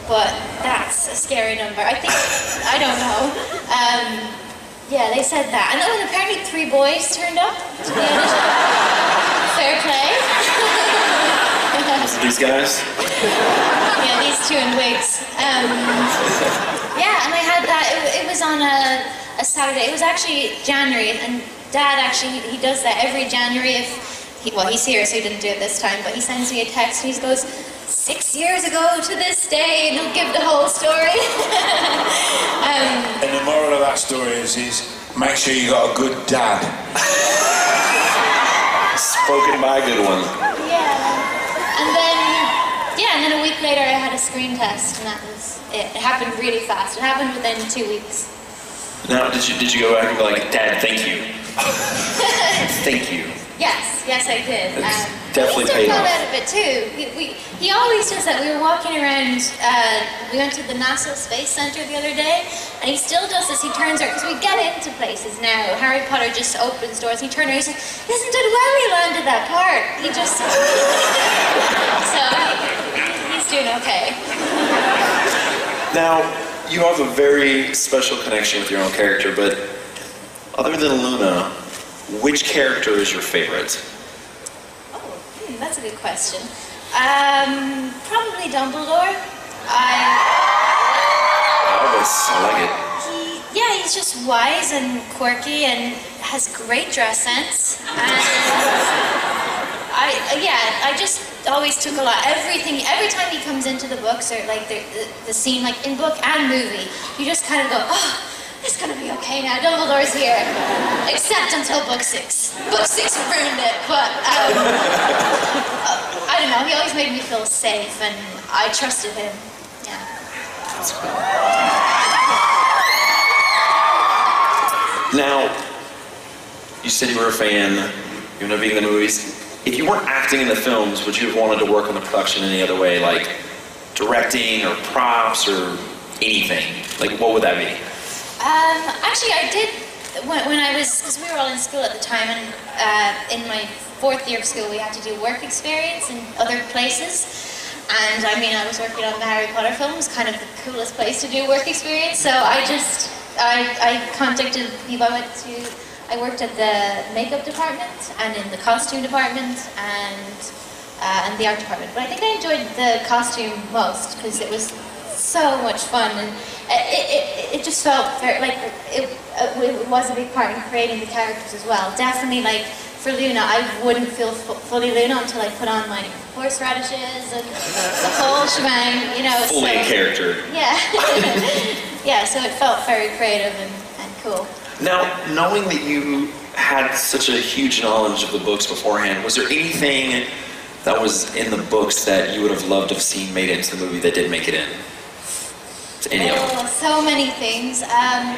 Speaker 15: but that's a scary number. I think, I don't know. Um, yeah, they said that. And oh, and apparently three boys turned up to the audition. Fair play.
Speaker 1: These guys?
Speaker 15: yeah, these two in wigs. Um, yeah, and I had that. It, it was on a, a Saturday. It was actually January, and Dad actually he, he does that every January. If he, well, he's here, so he didn't do it this time. But he sends me a text, and he goes, six years ago to this day, and he'll give the whole story. um,
Speaker 10: And the moral of that story is, is make sure you got a good dad.
Speaker 1: Spoken by a good one.
Speaker 15: yeah, and then yeah, and then a week later I had a screen test, and that was it. It happened really fast. It happened within two weeks.
Speaker 1: Now, did you did you go back and go like, Dad, thank you, thank you?
Speaker 15: Yes, yes, I did. Um,
Speaker 1: definitely
Speaker 15: he
Speaker 1: paid off.
Speaker 15: out of it too. We, we, he always does that. We were walking around. Uh, we went to the NASA Space Center the other day, and he still does this. He turns around because we get into places now. Harry Potter just opens doors. He turns around. He's like, "Isn't it well we landed that part?" He just. so he, he's doing okay.
Speaker 1: Now, you have a very special connection with your own character, but other than Luna, which character is your favorite?
Speaker 15: Hmm, that's a good question. Um, probably Dumbledore. I.
Speaker 1: Albus, I like it.
Speaker 15: He, yeah, he's just wise and quirky and has great dress sense. And I, yeah, I just always took a lot. Everything, every time he comes into the books or like the, the, the scene, like in book and movie, you just kind of go, oh, it's gonna be okay now. Dumbledore's here, except until book six. Book six ruined it, but um, I don't know. He always made me feel safe, and I trusted him. Yeah. That's cool.
Speaker 1: Now, you said you were a fan, you know, being in the movies. If you weren't acting in the films, would you have wanted to work on the production any other way, like directing or props or anything? Like, what would that be?
Speaker 15: Um, actually, I did when, when I was because we were all in school at the time, and uh, in my fourth year of school, we had to do work experience in other places. And I mean, I was working on the Harry Potter films, kind of the coolest place to do work experience. So I just I, I contacted people. I went to I worked at the makeup department and in the costume department and uh, and the art department. But I think I enjoyed the costume most because it was so much fun and it, it, it just felt very, like it, it was a big part in creating the characters as well. Definitely like for Luna, I wouldn't feel fu- fully Luna until I put on my horseradishes and the whole shebang, you know.
Speaker 1: Fully
Speaker 15: so-
Speaker 1: character.
Speaker 15: Yeah. yeah, so it felt very creative and, and cool.
Speaker 1: Now, knowing that you had such a huge knowledge of the books beforehand, was there anything that was in the books that you would have loved to have seen made into the movie that didn't make it in? Any of them?
Speaker 15: So many things. Um,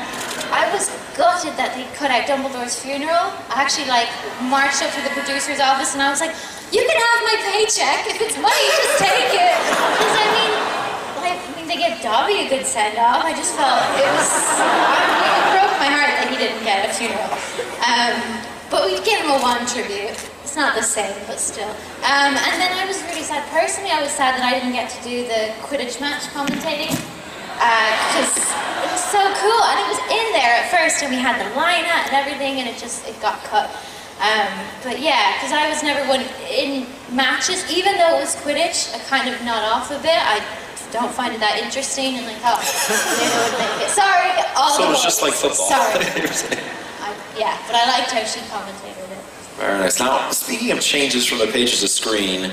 Speaker 15: I was gutted that they cut out Dumbledore's funeral. I actually like marched up to the producer's office and I was like, "You can have my paycheck if it's money. Just take it." Because I mean, they gave Dobby a good send off. I just felt it was. It broke my heart that he didn't get a funeral. Um, but we gave him a one tribute. It's not the same, but still. Um, and then I was really sad. Personally, I was sad that I didn't get to do the Quidditch match commentating because it was so cool, and it was in there at first, and we had the line out and everything, and it just it got cut. Um, but yeah, because I was never one in matches, even though it was Quidditch, I kind of nod off a bit. I don't find it that interesting, and like, oh, maybe I would make it. Sorry, all
Speaker 1: So
Speaker 15: the
Speaker 1: it was just like football.
Speaker 15: Sorry. I, yeah, but I liked how she commentated it.
Speaker 1: Very nice. Now, speaking of changes from the pages to screen,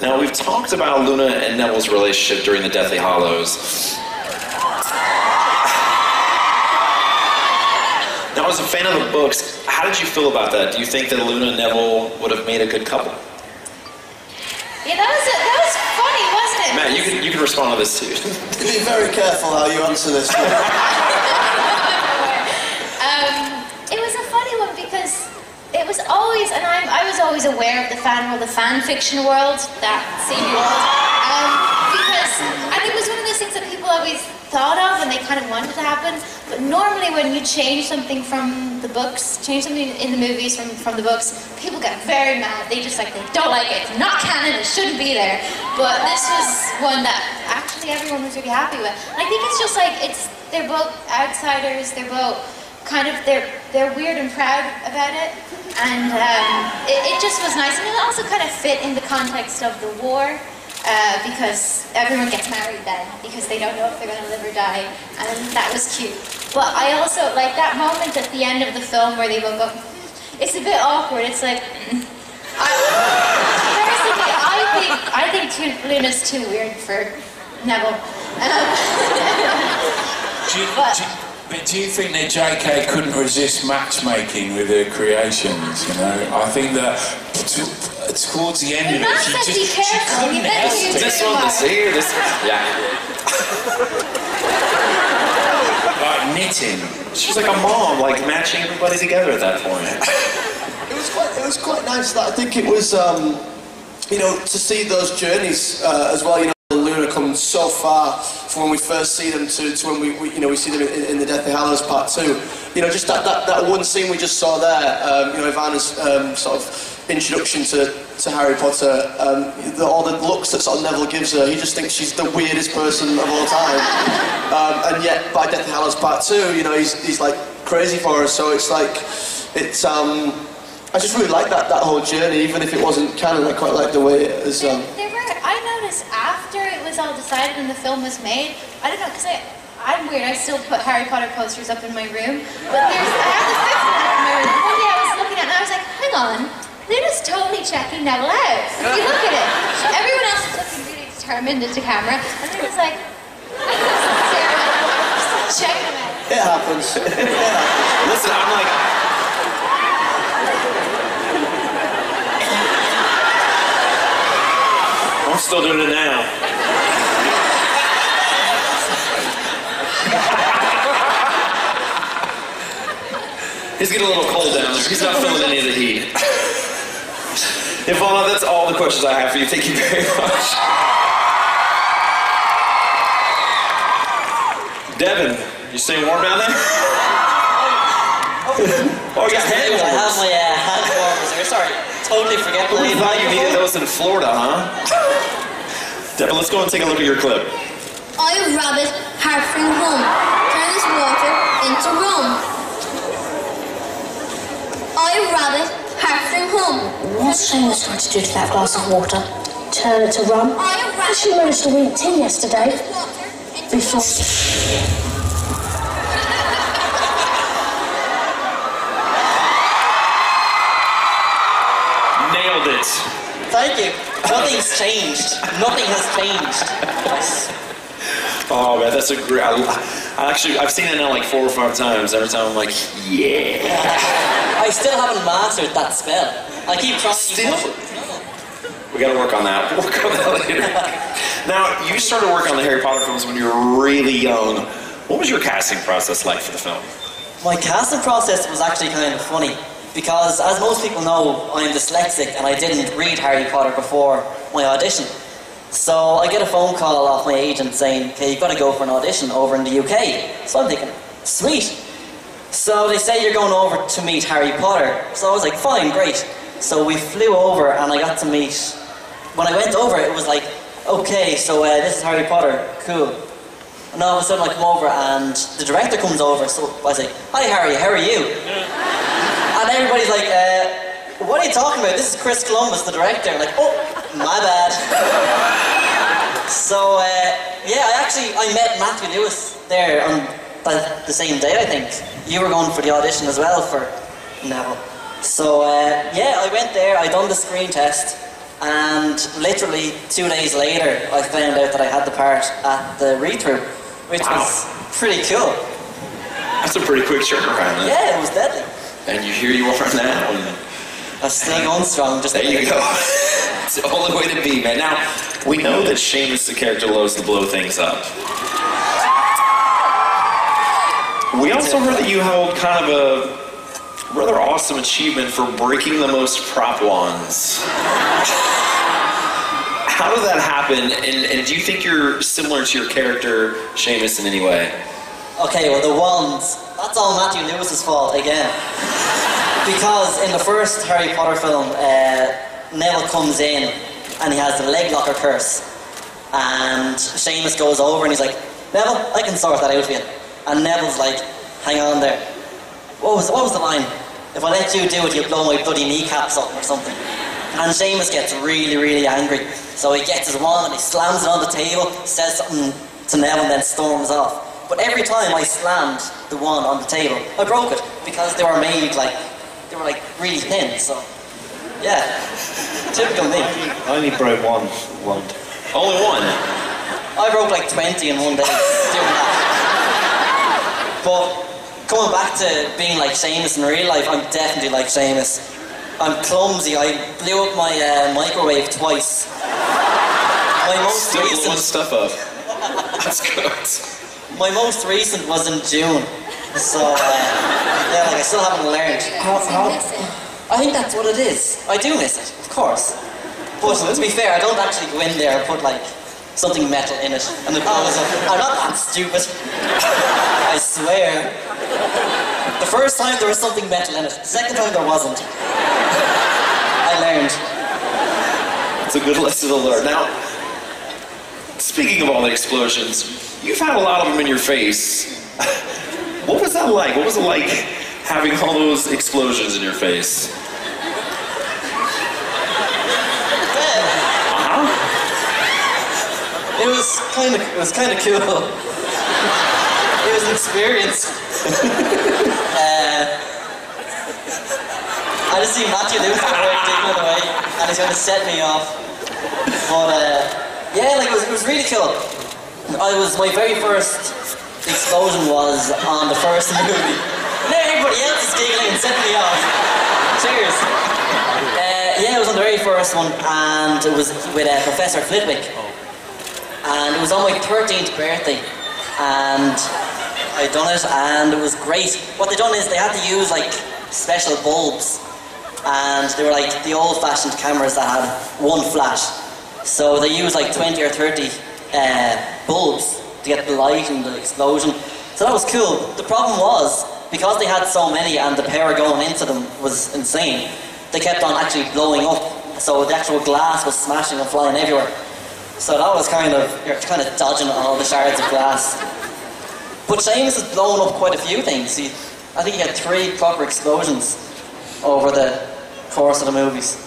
Speaker 1: now we've talked about Luna and Neville's relationship during the Deathly Hallows. Now, as a fan of the books, how did you feel about that? Do you think that Luna and Neville would have made a good couple?
Speaker 15: Yeah, that was that was funny, wasn't it?
Speaker 1: Matt, you can you can respond to this too.
Speaker 9: Be very careful how you answer this.
Speaker 15: Um, it was a funny one because it was always, and I'm, I was always aware of the fan world, the fan fiction world, that CD world, um, because I think it was one of those things that people always thought of and they kind of wanted to happen. But normally, when you change something from the books, change something in the movies from, from the books, people get very mad. They just like they don't like it. It's not canon. It shouldn't be there. But this was one that actually everyone was really happy with. And I think it's just like it's they're both outsiders. They're both kind of they're they're weird and proud about it, and um, it, it just was nice, and it also kind of fit in the context of the war. Uh, because everyone gets married then because they don't know if they're going to live or die, and that was cute. But I also like that moment at the end of the film where they both go. It's a bit awkward. It's like. I, personally, I think I think too, Luna's too weird for Neville. Um,
Speaker 10: Do you, do, you- but do you think that JK couldn't resist matchmaking with her creations? You know, I think that t- towards the end of it, she
Speaker 15: said
Speaker 10: just
Speaker 15: be
Speaker 10: she
Speaker 15: careful.
Speaker 10: couldn't
Speaker 15: He
Speaker 10: help it.
Speaker 1: This one, this here, this yeah.
Speaker 10: Like knitting.
Speaker 1: She's like a mom, like matching everybody together at that point.
Speaker 9: It was quite, it was quite nice that I think it was, um, you know, to see those journeys uh, as well. You know, Luna come so far from when we first see them to, to when we, we, you know, we see them in, in the Deathly Hallows Part Two. You know, just that, that, that one scene we just saw there. Um, you know, Evanna's um, sort of introduction to, to Harry Potter. Um, the, all the looks that sort of Neville gives her. He just thinks she's the weirdest person of all time. Um, and yet, by Deathly Hallows Part Two, you know, he's, he's like crazy for her. So it's like, it's um. I just really like that, that whole journey, even if it wasn't canon. I quite like the way it is. Um,
Speaker 15: There were, I after it was all decided and the film was made, I don't know, because I, I'm weird, I still put Harry Potter posters up in my room, but there's, I have the fifth one in my room. One day I was looking at it and I was like, hang on, they're just totally checking that out. If you look at it, everyone else is looking really determined into camera, and they're just like, checking him out.
Speaker 9: it happens.
Speaker 1: Listen, I'm like. Still doing it now. He's getting a little cold down there. He's not feeling any of the heat. Evanna, that's all the questions I have for you. Thank you very much. Devon, you staying warm down there? oh, yeah, got hand
Speaker 6: I have my uh, hand warmers. Sorry, totally forget.
Speaker 1: Have thought you needed those in Florida, huh? Devon, let's go and take a look at your clip.
Speaker 14: I, Rabbit, Harping home. Turn this water into rum. I, Rabbit, Harping home.
Speaker 16: What's Seamus trying to do to that glass of water? Turn it to rum?
Speaker 14: I,
Speaker 16: I
Speaker 14: Rabbit,
Speaker 16: should managed to win tea yesterday. Before.
Speaker 1: Nailed it.
Speaker 6: Thank you. Nothing's changed. Nothing has changed.
Speaker 1: Oh man, that's a great. I, I actually, I've seen it now like four or five times. Every time I'm like, yeah.
Speaker 6: I still haven't mastered that spell. I keep trying.
Speaker 1: Still? We got to work on that. We'll work on that later. now, you started working on the Harry Potter films when you were really young. What was your casting process like for the film?
Speaker 6: My casting process was actually kind of funny because, as most people know, I'm dyslexic and I didn't read Harry Potter before my audition. So I get a phone call off my agent saying, "Okay, you've got to go for an audition over in the UK." So I'm thinking, "Sweet." So they say you're going over to meet Harry Potter. So I was like, "Fine, great." So we flew over, and I got to meet. When I went over, it was like, okay, so uh, this is Harry Potter, cool. And all of a sudden, I come over, and the director comes over. So I say, "Hi, Harry, how are you?" And everybody's like, uh, "What are you talking about? This is Chris Columbus, the director." I'm like, "Oh, my bad." so uh, yeah, I actually I met Matthew Lewis there on the, the same day. I think you were going for the audition as well for Neville. So uh, yeah, I went there. I done the screen test, and literally two days later, I found out that I had the part at the read-through, which was pretty cool.
Speaker 1: That's a pretty quick turnaround.
Speaker 6: Yeah, it was deadly.
Speaker 1: And you here you are now. And
Speaker 6: I'm still going strong. Just
Speaker 1: there you go. it's the only way to be, man. Now we know that Seamus, the character, loves to blow things up. We also heard that you held kind of a rather awesome achievement for breaking the most prop wands. How did that happen? And, and do you think you're similar to your character, Seamus, in any way?
Speaker 6: Okay, well, the wands, that's all Matthew Lewis's fault again. because in the first Harry Potter film, uh, Neville comes in and he has the leg locker curse. And Seamus goes over and he's like, Neville, I can sort that out for you. And Neville's like, hang on there. What was, what was the line? If I let you do it, you'll blow my bloody kneecaps up or something. And Seamus gets really, really angry. So he gets his wand and he slams it on the table, says something to Neville and then storms off. But every time I slammed the one on the table, I broke it because they were made like, they were like really thin, so yeah. Typical me.
Speaker 13: I only broke one One.
Speaker 1: Only one?
Speaker 6: I broke like 20 in one day doing that. But coming back to being like Seamus in real life, I'm definitely like Seamus. I'm clumsy. I blew up my uh, microwave twice. My most
Speaker 1: Still
Speaker 6: recent
Speaker 1: blowing stuff up. That's good.
Speaker 6: My most recent was in June. So, uh, yeah, like I still haven't learned. How, how, I think that's what it is. I do miss it, of course. But to be fair, I don't actually go in there and put like something metal in it and the blows up. I'm not that stupid. I swear. The first time there was something metal in it. The second time there wasn't. I learned.
Speaker 1: It's a good lesson to learn. Now, speaking of all the explosions, you've had a lot of them in your face. What was that like? What was it like having all those explosions in your face?
Speaker 6: It was kind of it was kind of cool. It was an experience. uh, I just see Matthew Lewis away, taking it away, and he's going to set me off. But uh, yeah, like it was, it was really cool. I was my very first explosion was on the first movie. Now everybody else is giggling and setting me off. Cheers. Uh, yeah, it was on the very first one, and it was with uh, Professor Flitwick and it was on my 13th birthday and I done it and it was great. What they done is they had to use like special bulbs and they were like the old fashioned cameras that had one flash. So they used like 20 or 30 uh, bulbs to get the light and the explosion. So that was cool. The problem was because they had so many and the power going into them was insane, they kept on actually blowing up. So the actual glass was smashing and flying everywhere. So that was kind of, you're kind of dodging all the shards of glass. But Seamus has blown up quite a few things. He, I think he had three proper explosions over the course of the movies.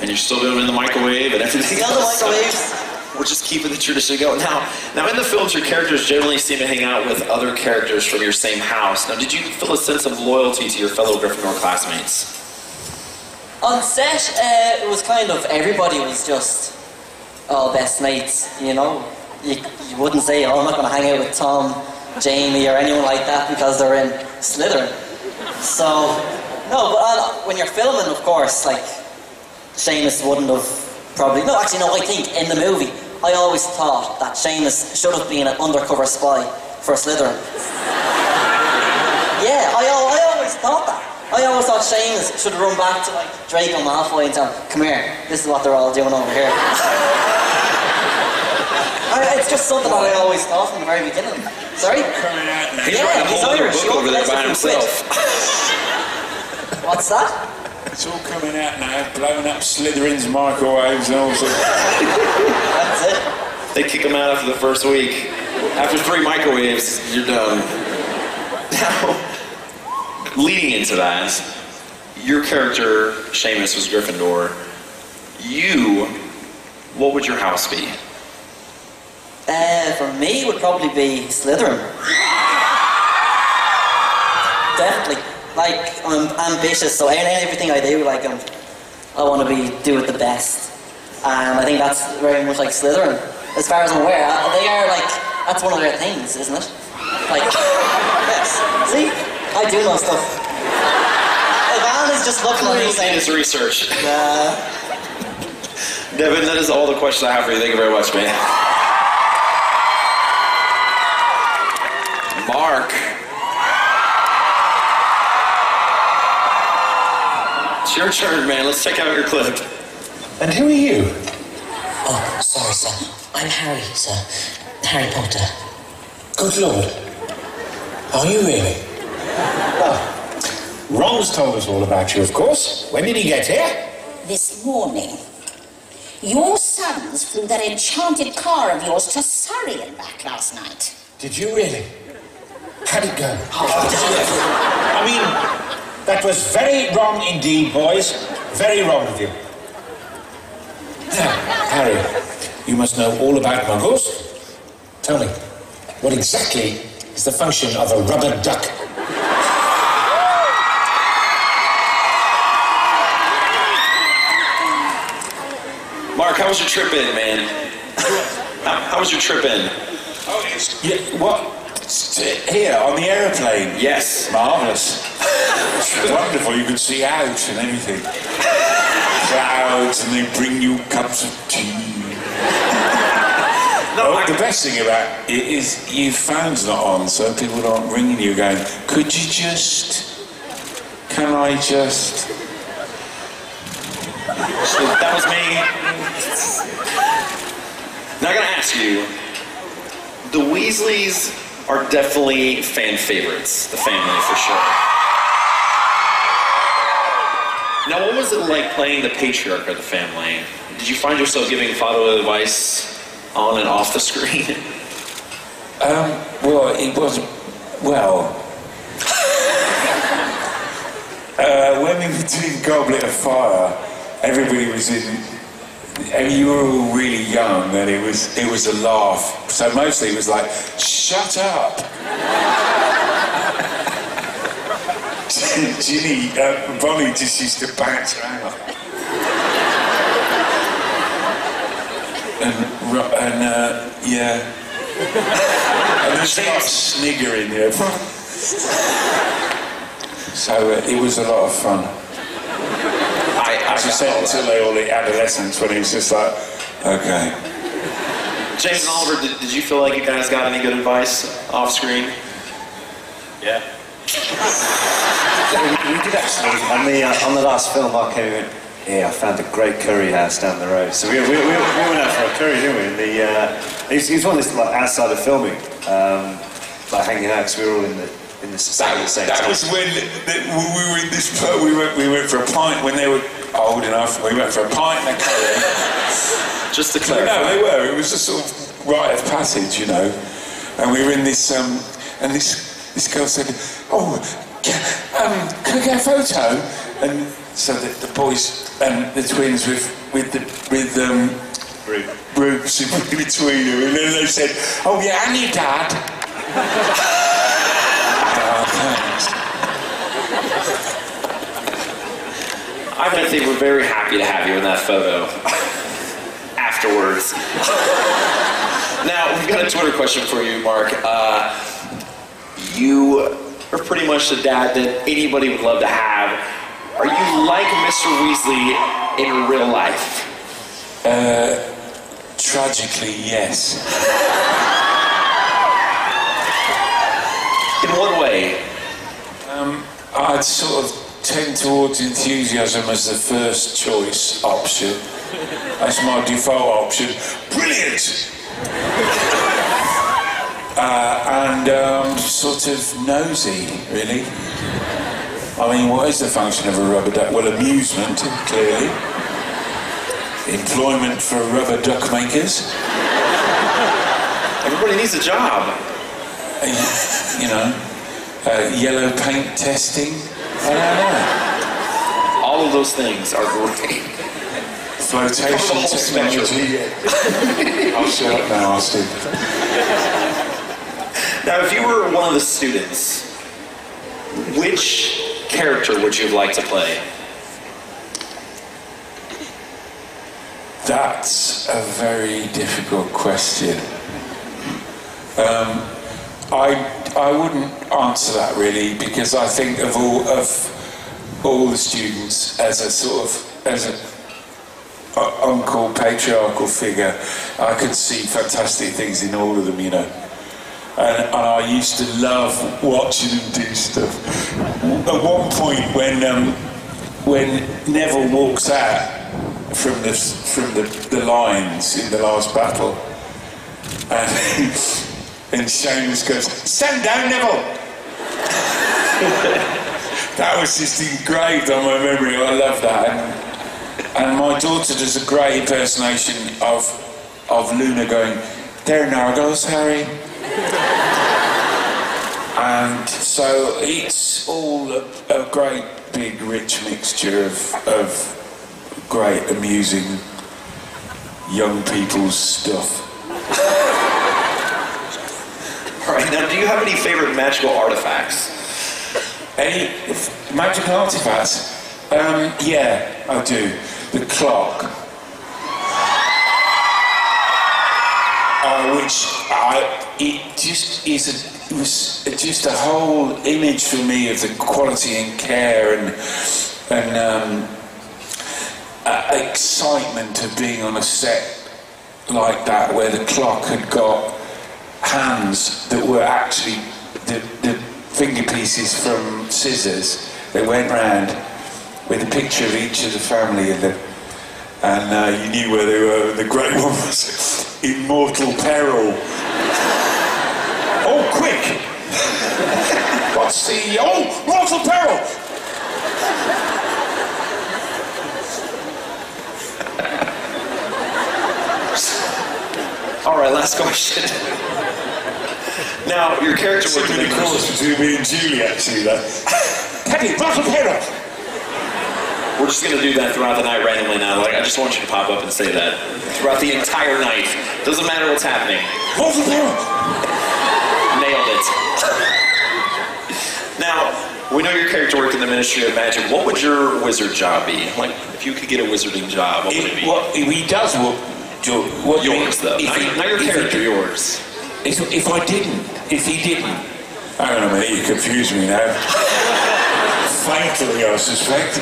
Speaker 1: And you're still doing it in the microwave and everything
Speaker 6: Still the microwaves.
Speaker 1: We're just keeping the tradition going. Now, now in the films, your characters generally seem to hang out with other characters from your same house. Now, did you feel a sense of loyalty to your fellow Gryffindor classmates?
Speaker 6: On set, uh, it was kind of everybody was just all best mates, you know. You, you wouldn't say, oh, I'm not going to hang out with Tom, Jamie, or anyone like that because they're in Slytherin. So, no, but when you're filming, of course, like, Seamus wouldn't have probably. No, actually, no, I think in the movie, I always thought that Seamus should have been an undercover spy for Slytherin. yeah, I, I always thought that. I always thought Seamus should run back to like Draco Malfoy and tell him, come here, this is what they're all doing over here. I, it's just something that I always thought from the very beginning. Sorry?
Speaker 1: He's
Speaker 6: yeah,
Speaker 1: writing a
Speaker 6: he's
Speaker 1: whole other
Speaker 6: Irish.
Speaker 1: book over there
Speaker 6: Let's
Speaker 1: by himself.
Speaker 6: What's that?
Speaker 10: It's all coming out now, blowing up Slytherin's microwaves and all sorts.
Speaker 1: That's it. They kick them out after the first week. After three microwaves, you're done. Now, leading into that, your character, Seamus, was Gryffindor. You, what would your house be?
Speaker 6: Uh, for me, it would probably be Slytherin. Definitely. Like, I'm ambitious, so everything I do, like, I'm, I want to be do it the best. And I think that's very much like Slytherin. As far as I'm aware, Uh, they are like, that's one of their things, isn't it? Like, yes. See? I do know stuff. Ivan is just looking at me saying,
Speaker 1: his research. Devon, that is all the questions I have for you. Thank you very much, man. Your turn, man. Let's check out your clip.
Speaker 4: And who are you?
Speaker 2: Oh, sorry, sir. I'm Harry, sir. Harry Potter.
Speaker 4: Good Lord. Are you really? Well, Ron's told us all about you, of course. When did he get here?
Speaker 17: This morning, your sons flew that enchanted car of yours to Surrey and back last night.
Speaker 4: Did you really? How'd it go? Oh, I mean, that was very wrong indeed, boys. Very wrong of you. Now, Harry, you must know all about muggles. Tell me, what exactly is the function of a rubber duck?
Speaker 1: Mark, how was your trip in, man? how, how was your trip in?
Speaker 10: Oh, it's, yeah, what? Here, on the aeroplane?
Speaker 1: Yes.
Speaker 10: Marvellous. It's wonderful, you can see out and everything. Clouds, and they bring you cups of tea. No, the best thing about it is your phone's not on, so people aren't ringing you going, could you just, can I just...
Speaker 1: So that was me. Now I gotta ask you, the Weasleys are definitely fan favorites, the family for sure. Now, what was it like playing the patriarch of the family? Did you find yourself giving fatherly advice on and off the screen?
Speaker 10: Um, well, it was, well... uh, when we were doing Goblet of Fire, everybody was in... And you were all really young, and it was it was a laugh. So mostly it was like, "Shut up." Ginny, uh, Bonnie just used to bounce around. And, and uh, yeah. and there's a lot of sniggering, yeah. so uh, it was a lot of fun.
Speaker 1: I, I
Speaker 10: As I said, until they all hit adolescence, when it was just like, okay.
Speaker 1: James and Oliver, did, did you feel like you guys got any good advice off screen?
Speaker 13: Yeah. We, we did actually on the uh, on the last film I came in. Yeah, I found a great curry house down the road. So we, we, we, we went out for a curry, didn't we? In the uh, it was, it was one of this like outside of filming, um, like hanging out because we were all in the in the same, the same
Speaker 10: That
Speaker 13: time.
Speaker 10: was when the, we we were in this pub. We went, we went for a pint when they were old enough. We went for a pint and a curry.
Speaker 1: Just to
Speaker 10: No,
Speaker 1: clarify.
Speaker 10: they were. It was a sort of rite of passage, you know. And we were in this, um, and this this girl said, "Oh, can, um, can I get a photo?" And so the, the boys and the twins with with the with um, groups in between them, and then they said, "Oh yeah, and your dad." oh.
Speaker 1: I bet they were very happy to have you in that photo afterwards. now, we've got a Twitter question for you, Mark. Uh, you are pretty much the dad that anybody would love to have. Are you like Mr. Weasley in real life?
Speaker 10: Uh, tragically, yes.
Speaker 1: In what way?
Speaker 10: Um, I'd sort of tend towards enthusiasm as the first choice option. That's my default option. Brilliant! Uh, and um, sort of nosy, really. I mean, what is the function of a rubber duck? Well, amusement, clearly. Employment for rubber duck makers.
Speaker 1: Everybody needs a job.
Speaker 10: You know, uh, yellow paint testing. I don't know.
Speaker 1: All of those things are great.
Speaker 10: Flotation
Speaker 1: Cover the whole
Speaker 10: technology. I'll shut up now, Austin.
Speaker 1: Now, if you were one of the students, which character would you like to play?
Speaker 10: That's a very difficult question. Um, I I wouldn't answer that really because I think of all of all the students as a sort of as a uh, uncle patriarchal figure. I could see fantastic things in all of them, you know. And, I used to love watching them do stuff. At one point, when um, when Neville walks out from the from the, the lines in the last battle, and and Seamus goes, "Stand down, Neville." that was just engraved on my memory. I love that. And, my daughter does a great impersonation of of Luna going, "There, Nargles, Harry." And so it's all a, a great big rich mixture of, of great amusing young people's stuff.
Speaker 1: All right, now, do you have any favorite magical artifacts?
Speaker 10: Any f- magical artifacts? Um, yeah, I do. The clock. Uh, which I, it just is a, it was just a whole image for me of the quality and care and and um, uh, excitement of being on a set like that where the clock had got hands that were actually the, the finger pieces from scissors that went round with a picture of each of the family in them. And uh, you knew where they were. The great one was in mortal peril. Quick! What's the. Oh, mortal peril!
Speaker 1: All right, last question. now, your character
Speaker 10: So
Speaker 1: worked in
Speaker 10: many
Speaker 1: the
Speaker 10: calls between me and Julie, actually, though. Penny, mortal peril!
Speaker 1: We're just gonna do that throughout the night randomly now. Like, I just want you to pop up and say that throughout the entire night. Doesn't matter what's happening.
Speaker 10: Mortal peril!
Speaker 1: Now, we know your character worked in the Ministry of Magic. What would your wizard job be? Like, if you could get a wizarding job, what would it be?
Speaker 10: What, he does what, Jo- what
Speaker 1: yours, though.
Speaker 10: if
Speaker 1: Not,
Speaker 10: he-
Speaker 1: not your
Speaker 10: he
Speaker 1: character, yours.
Speaker 10: If, if I didn't, if he didn't, hang on a minute, you confuse me now. Faintly, I suspect.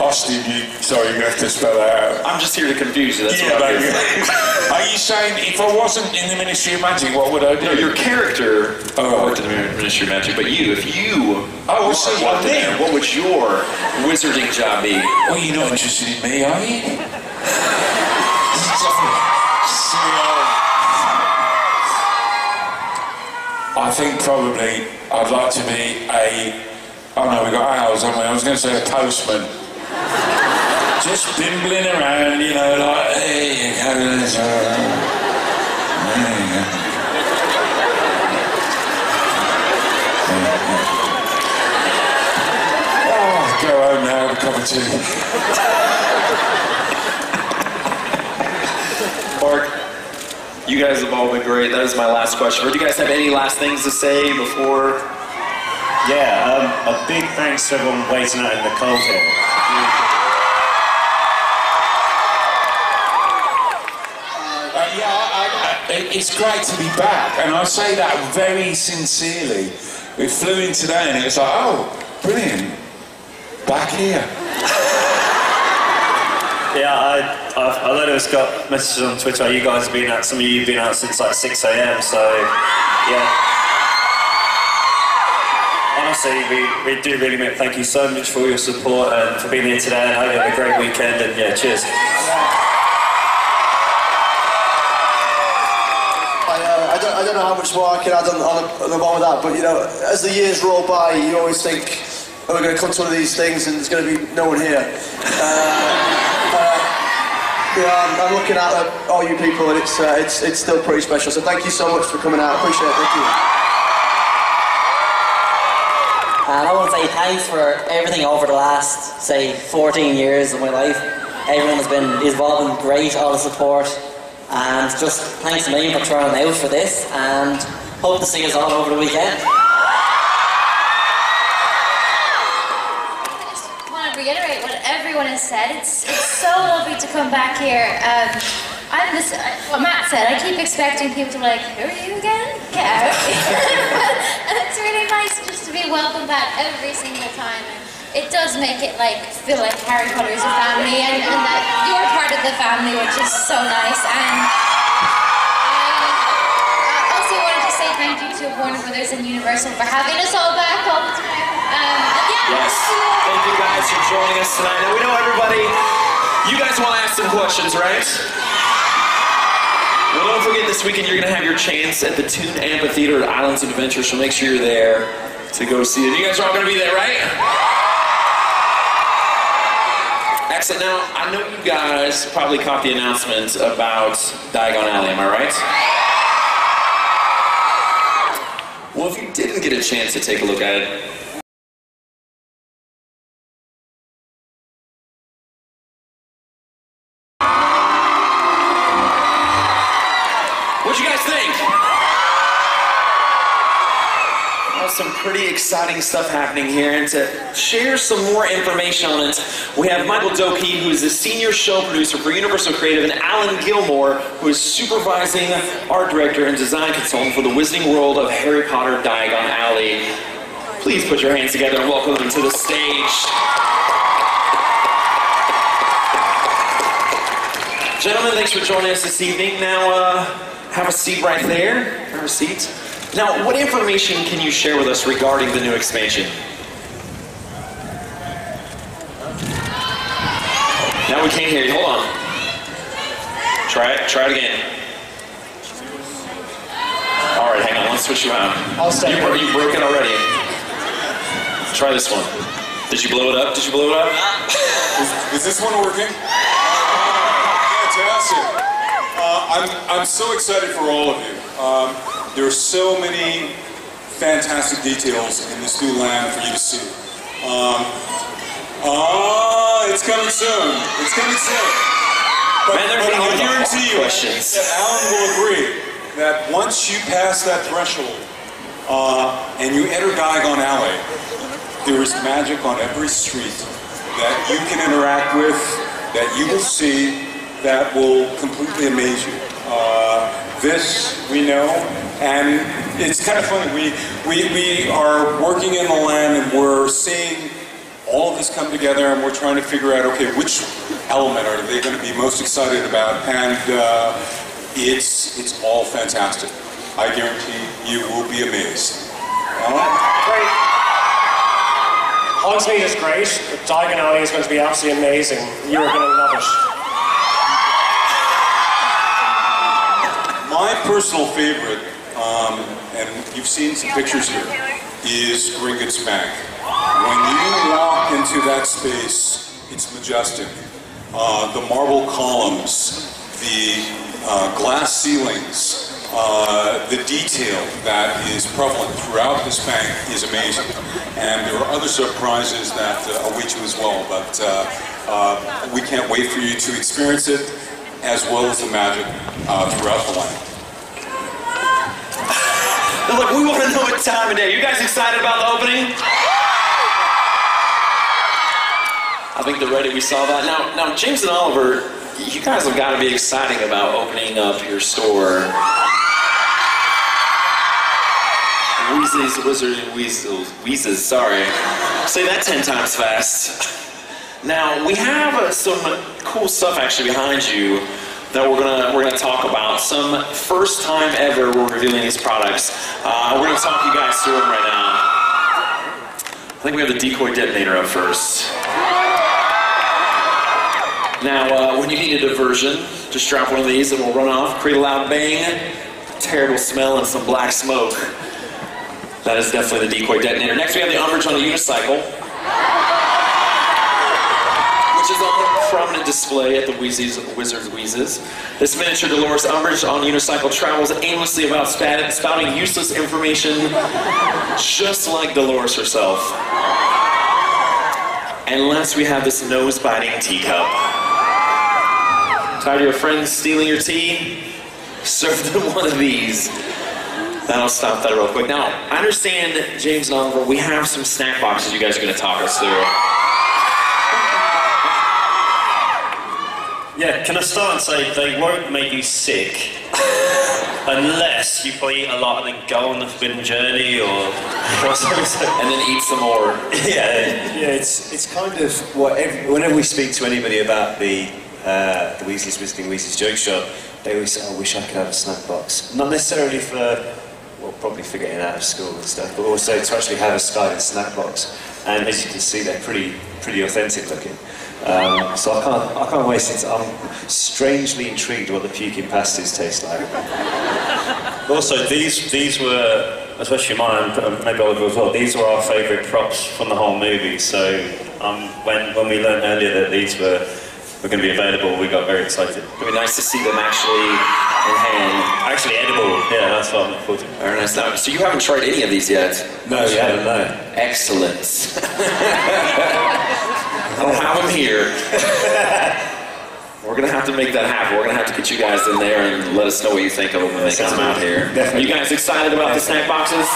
Speaker 10: Austin, you, sorry, you have to spell that out.
Speaker 1: I'm just here to confuse you. That's
Speaker 10: yeah,
Speaker 1: what I'm.
Speaker 10: Are you saying if I wasn't in the Ministry of Magic, what would I do?
Speaker 1: No, your character
Speaker 10: Oh.
Speaker 1: worked in the Ministry of Magic, but you, if you
Speaker 10: Oh, so what
Speaker 1: there, what would your wizarding job be?
Speaker 10: Well, you're not interested in me, are you? I think probably I'd like to be a. Oh no, we got owls, haven't we? I was going to say a postman. Just bimbling around, you know, like, hey, you go. there's a- go. Oh, go home now, have a cup of tea.
Speaker 1: Mark, you guys have all been great. That is my last question. Or do you guys have any last things to say before?
Speaker 13: Yeah, um, a big thanks to everyone waiting out in the cold here.
Speaker 10: It's great to be back, and I say that very sincerely. We flew in today, and it was like, oh, brilliant, back here.
Speaker 13: Yeah, I, I've, I know there's got messages on Twitter. You guys have been out. Some of you have been out since like 6 a.m. So, yeah. Honestly, we, we do really make, thank you so much for your support and for being here today. And I hope you have a great weekend. And yeah, cheers.
Speaker 9: Know how much more I can add on, on, the, on the one with that, but you know, as the years roll by, you always think and we're going to come to one of these things and there's going to be no one here. Uh, uh, I'm, I'm looking at uh, all you people and it's, uh, it's, it's still pretty special. So thank you so much for coming out. I appreciate it. Thank you.
Speaker 6: And I want to say thanks for everything over the last, say, 14 years of my life. Everyone has been involved in great, all the support. And just thanks a million for turning out for this. And hope to see us all over the weekend.
Speaker 15: Reiterate what everyone has said. It's, it's so lovely to come back here. Um, I'm this, what Matt said, I keep expecting people to be like, who are you again? Get out. and it's really nice just to be welcomed back every single time. It does make it like feel like Harry Potter is a family and, and that you're of the family, which is so nice. And I also wanted to say thank you to Warner Brothers and Universal for having us all back all the time. Um, yeah,
Speaker 1: Yes. Thank you guys for joining us tonight. Now we know everybody. You guys want to ask some questions, right? Well, don't forget this weekend you're going to have your chance at the Toon Amphitheater at Islands of Adventure, so make sure you're there to go see it. You guys are all going to be there, right? Excellent. Now, I know you guys probably caught the announcement about Diagon Alley, am I right? Well, if you didn't get a chance to take a look at it, pretty exciting stuff happening here, and to share some more information on it, we have Michael Doki, who is the senior show producer for Universal Creative, and Alan Gilmore, who is supervising art director and design consultant for the Wizarding World of Harry Potter Diagon Alley. Please put your hands together and welcome them to the stage. Gentlemen, thanks for joining us this evening. Now, uh, have a seat right there. Have a seat. Now, what information can you share with us regarding the new expansion? Now we can't hear you. Hold on. Try it. Try it again. All right, hang on. Let's switch you out.
Speaker 18: I'll stay
Speaker 1: You, bro- you broke it already. Try this one. Did you blow it up? Did you blow it up?
Speaker 18: Is this one working? Fantastic. Uh, I'm, I'm so excited for all of you. Um, there are so many fantastic details in this new land for you to see. Um, ah, it's coming soon. It's coming soon. But, but
Speaker 1: gonna
Speaker 18: I'll
Speaker 1: give you
Speaker 18: guarantee you
Speaker 1: questions.
Speaker 18: that Alan will agree that once you pass that threshold uh, and you enter Diagon Alley, there is magic on every street that you can interact with, that you will see, that will completely amaze you. Uh, this we know, and it's kind of funny. We, we, we are working in the land and we're seeing all of this come together and we're trying to figure out, okay, which element are they going to be most excited about? And uh, it's, it's all fantastic. I guarantee you will be amazed. All right?
Speaker 19: Hogsmeade is great, but Diagon Alley is going to be absolutely amazing. You're going to love it.
Speaker 18: My personal favorite, um, and you've seen some pictures here, is Gringotts Bank. When you walk into that space, it's majestic. Uh, the marble columns, the uh, glass ceilings, uh, the detail that is prevalent throughout this bank is amazing. And there are other surprises that uh, await you as well, but uh, uh, we can't wait for you to experience it as well as the magic throughout the land.
Speaker 1: We want to know what time of day. You guys excited about the opening? I think they're ready. We saw that. Now, now, James and Oliver, you guys have got to be excited about opening up your store. Weasley's Wizard and Weasels. Wheezes, sorry. Say that ten times fast. Now, we have uh, some cool stuff actually behind you that we're gonna we're gonna talk about. Some first time ever we're revealing these products. Uh, we're gonna talk you guys through them right now. I think we have the decoy detonator up first. Now, uh, when you need a diversion, just strap one of these and we'll run off, create a loud bang, terrible smell, and some black smoke. That is definitely the decoy detonator. Next, we have the Umbridge on the unicycle. Which is on prominent display at the Wheezy's, Wizard's Wheezes. This miniature Dolores Umbridge on unicycle travels aimlessly about spouting useless information, just like Dolores herself. And last, we have this nose-biting teacup. Tired of your friends stealing your tea? Serve them one of these. That'll stop that real quick. Now, I understand, James and Oliver, we have some snack boxes you guys are going to talk us through.
Speaker 11: Yeah, can I start and say they won't make you sick unless you probably eat a lot and then go on the forbidden journey or, or something.
Speaker 1: And then eat some more.
Speaker 11: yeah.
Speaker 13: Yeah, it's it's kind of what every, whenever we speak to anybody about the uh, the Weasley's visiting Weasley's joke shop, they always say, "I wish I could have a snack box." Not necessarily for well, probably for getting out of school and stuff, but also to actually have a Skiving snack box. And as you can see, they're pretty pretty authentic looking. Um, so I can't I can't waste it. I'm strangely intrigued what the puking pasties taste like.
Speaker 11: Also, these these were, especially mine, and maybe Oliver as well. These were our favourite props from the whole movie. So um, when when we learned earlier that these were were going to be available, we got very excited.
Speaker 1: It'd be nice to see them actually in hand.
Speaker 11: Actually edible. Yeah, that's what I'm looking forward to.
Speaker 1: Very nice. Now, so you haven't tried any of these yet?
Speaker 13: No, you haven't. No.
Speaker 1: Excellent. I don't have them here. We're gonna have to make that happen. We're gonna have to get you guys in there and let us know what you think of them when they
Speaker 13: Sounds
Speaker 1: come out here.
Speaker 13: Definitely.
Speaker 1: Are you guys excited about the snack boxes?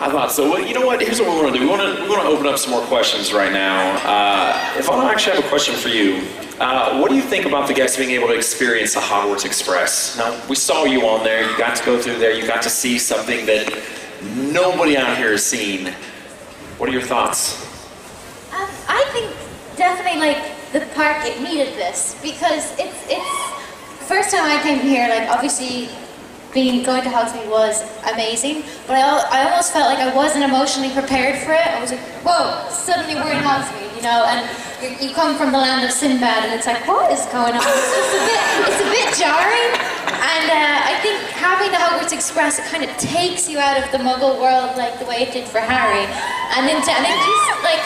Speaker 1: I thought so. Well, you know what? Here's what we want to do. We want to we want to open up some more questions right now. Uh, if I don't actually have a question for you, uh, what do you think about the guests being able to experience the Hogwarts Express? Now, we saw you on there. You got to go through there. You got to see something that nobody out here has seen. What are your thoughts?
Speaker 15: Um, I think definitely like the park it needed this because it's it's first time I came here like obviously being going to Hogsmeade was amazing but I, I almost felt like I wasn't emotionally prepared for it. I was like whoa suddenly we're in Hogsmeade you know and you, you come from the land of Sinbad and it's like what is going on? It's, a bit it's a bit jarring and uh, I think having the Hogwarts Express it kind of takes you out of the Muggle world like the way it did for Harry. And into and it just like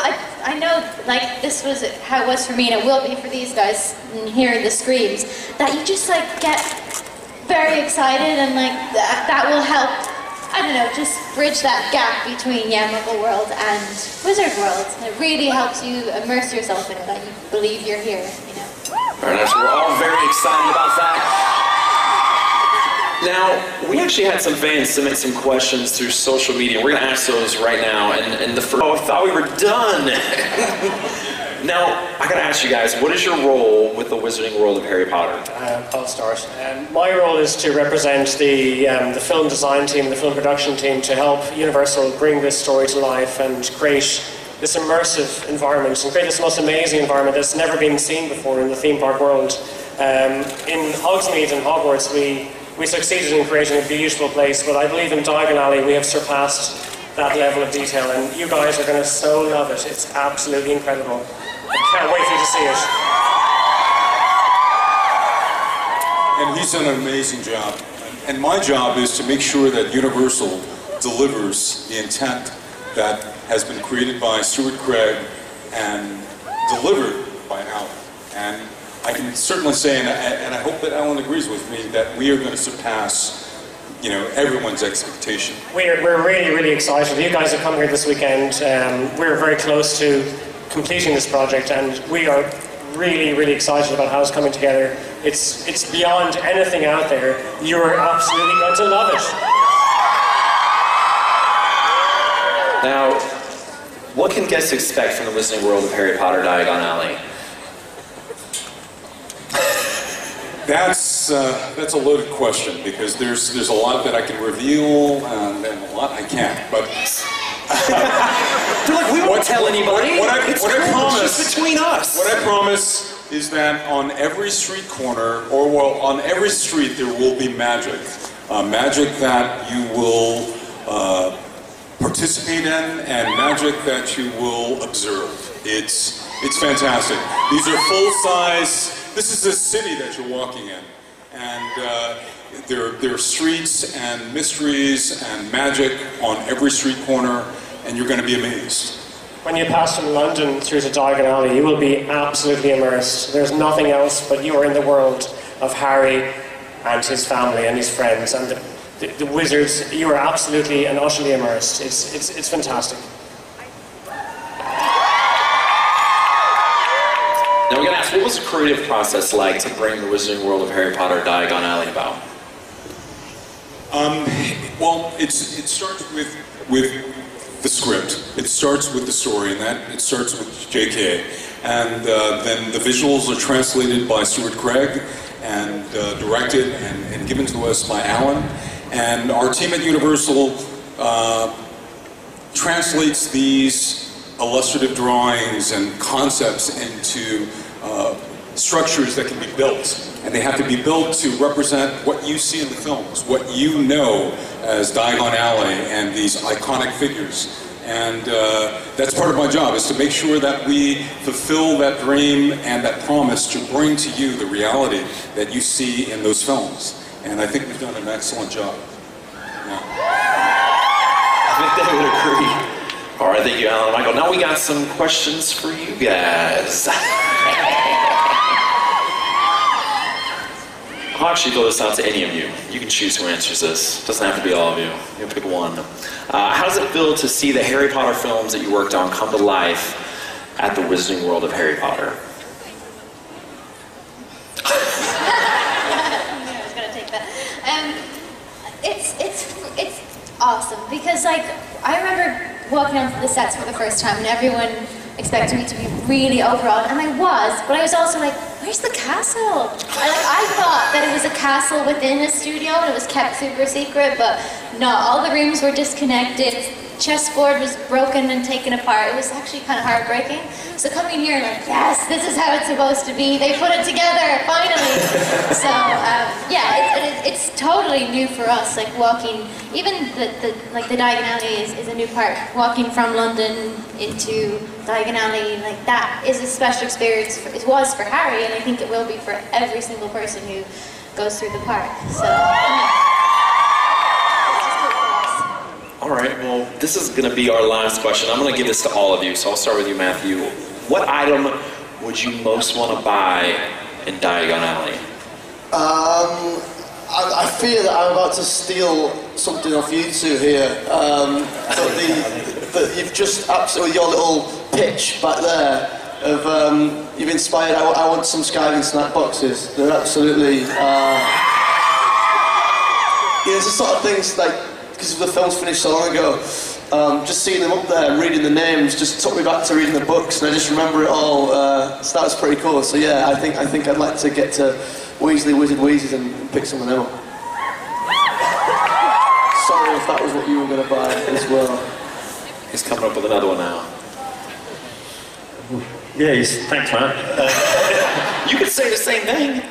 Speaker 15: I, I know like this was how it was for me and it will be for these guys and hearing the screams that you just like get very excited and like that, that will help I don't know just bridge that gap between Muggle world and Wizard world it really helps you immerse yourself in it and you believe you're here you know
Speaker 1: Very nice. We're all very excited about that. Now, we actually had some fans submit some questions through social media. We're going to ask those right now. And, and the first, oh, I thought we were done. now, I got to ask you guys, what is your role with the Wizarding World of Harry Potter?
Speaker 19: Um, I'll start. Um, my role is to represent the, um, the film design team, the film production team, to help Universal bring this story to life and create this immersive environment and create this most amazing environment that's never been seen before in the theme park world. Um, in Hogsmeade and Hogwarts, we, we succeeded in creating a beautiful place, but I believe in Diagon Alley we have surpassed that level of detail, and you guys are going to so love it. It's absolutely incredible. I can't wait for you to see it.
Speaker 18: And he's done an amazing job. And my job is to make sure that Universal delivers the intent that has been created by Stuart Craig and delivered by Alan. And I can certainly say, and I, and I hope that Alan agrees with me, that we are going to surpass, you know, everyone's expectation.
Speaker 19: We're, we're really, really excited. You guys have come here this weekend. Um, we're very close to completing this project, and we are really, really excited about how it's coming together. It's, it's beyond anything out there. You're absolutely going to love it.
Speaker 1: Now, what can guests expect from the Wizarding World of Harry Potter Diagon Alley?
Speaker 18: That's uh, that's a loaded question because there's there's a lot that I can reveal and, and a lot I can't. But
Speaker 1: Look, we won't tell anybody.
Speaker 18: What, I,
Speaker 1: It's
Speaker 18: what I
Speaker 1: cool. It's
Speaker 18: promise
Speaker 1: just between us.
Speaker 18: What I promise is that on every street corner, or well, on every street, there will be magic. Uh, magic that you will uh, participate in, and magic that you will observe. It's it's fantastic. These are full size. This is the city that you're walking in. And uh, there, there are streets and mysteries and magic on every street corner, and you're going to be amazed.
Speaker 19: When you pass from London through to Diagon Alley, you will be absolutely immersed. There's nothing else but you are in the world of Harry and his family and his friends and the, the, the wizards. You are absolutely and utterly immersed. It's, it's, it's fantastic.
Speaker 1: Now we're going to ask, what was the creative process like to bring the Wizarding World of Harry Potter Diagon Alley about?
Speaker 18: Um, well, it starts with, with the script. It starts with the story, and that it starts with J.K. And uh, then the visuals are translated by Stuart Craig and uh, directed and, and given to us by Alan. And our team at Universal uh, translates these illustrative drawings and concepts into uh, structures that can be built. And they have to be built to represent what you see in the films, what you know as Diagon Alley and these iconic figures. And uh, that's part of my job, is to make sure that we fulfill that dream and that promise to bring to you the reality that you see in those films. And I think we've done an excellent job.
Speaker 1: I think they would agree. All right, thank you, Alan Michael. Now we got some questions for you guys. I'll actually throw this out to any of you. You can choose who answers this. Doesn't have to be all of you. You can pick one. Uh, how does it feel to see the Harry Potter films that you worked on come to life at the Wizarding World of Harry Potter?
Speaker 15: It's it's it's awesome because like I remember walking onto the sets for the first time and everyone expected me to be really overawed, and I was, but I was also like, where's the castle? I like I thought that it was a castle within a studio and it was kept super secret, but no, all the rooms were disconnected. Chessboard was broken and taken apart. It was actually kind of heartbreaking. So coming here, like, yes, this is how it's supposed to be. They put it together finally. so um, yeah, it, it, it's totally new for us. Like walking, even the, the like the Diagon Alley is, is a new part. Walking from London into Diagon Alley, like that is a special experience. For, it was for Harry, and I think it will be for every single person who goes through the park. So.
Speaker 1: All right, well, this is going to be our last question. I'm going to give this to all of you, so I'll start with you, Matthew. What item would you most want to buy in Diagon Alley?
Speaker 9: Um, I, I fear that I'm about to steal something off you two here. Um, but the, the, you've just absolutely your little pitch back there of um, you've inspired. I, I want some skiving snack boxes. They're absolutely. Uh, know, it's the sort of things like because the film's finished so long ago. Um, just seeing them up there and reading the names just took me back to reading the books, and I just remember it all. Uh, so that was pretty cool. So yeah, I think I think I'd like to get to Weasley Wizard Wheezes and pick some of them up. Sorry if that was what you were going to buy as well.
Speaker 1: He's coming up with another one now.
Speaker 13: Yeah, he's, thanks, man. Uh,
Speaker 1: you could say the same thing.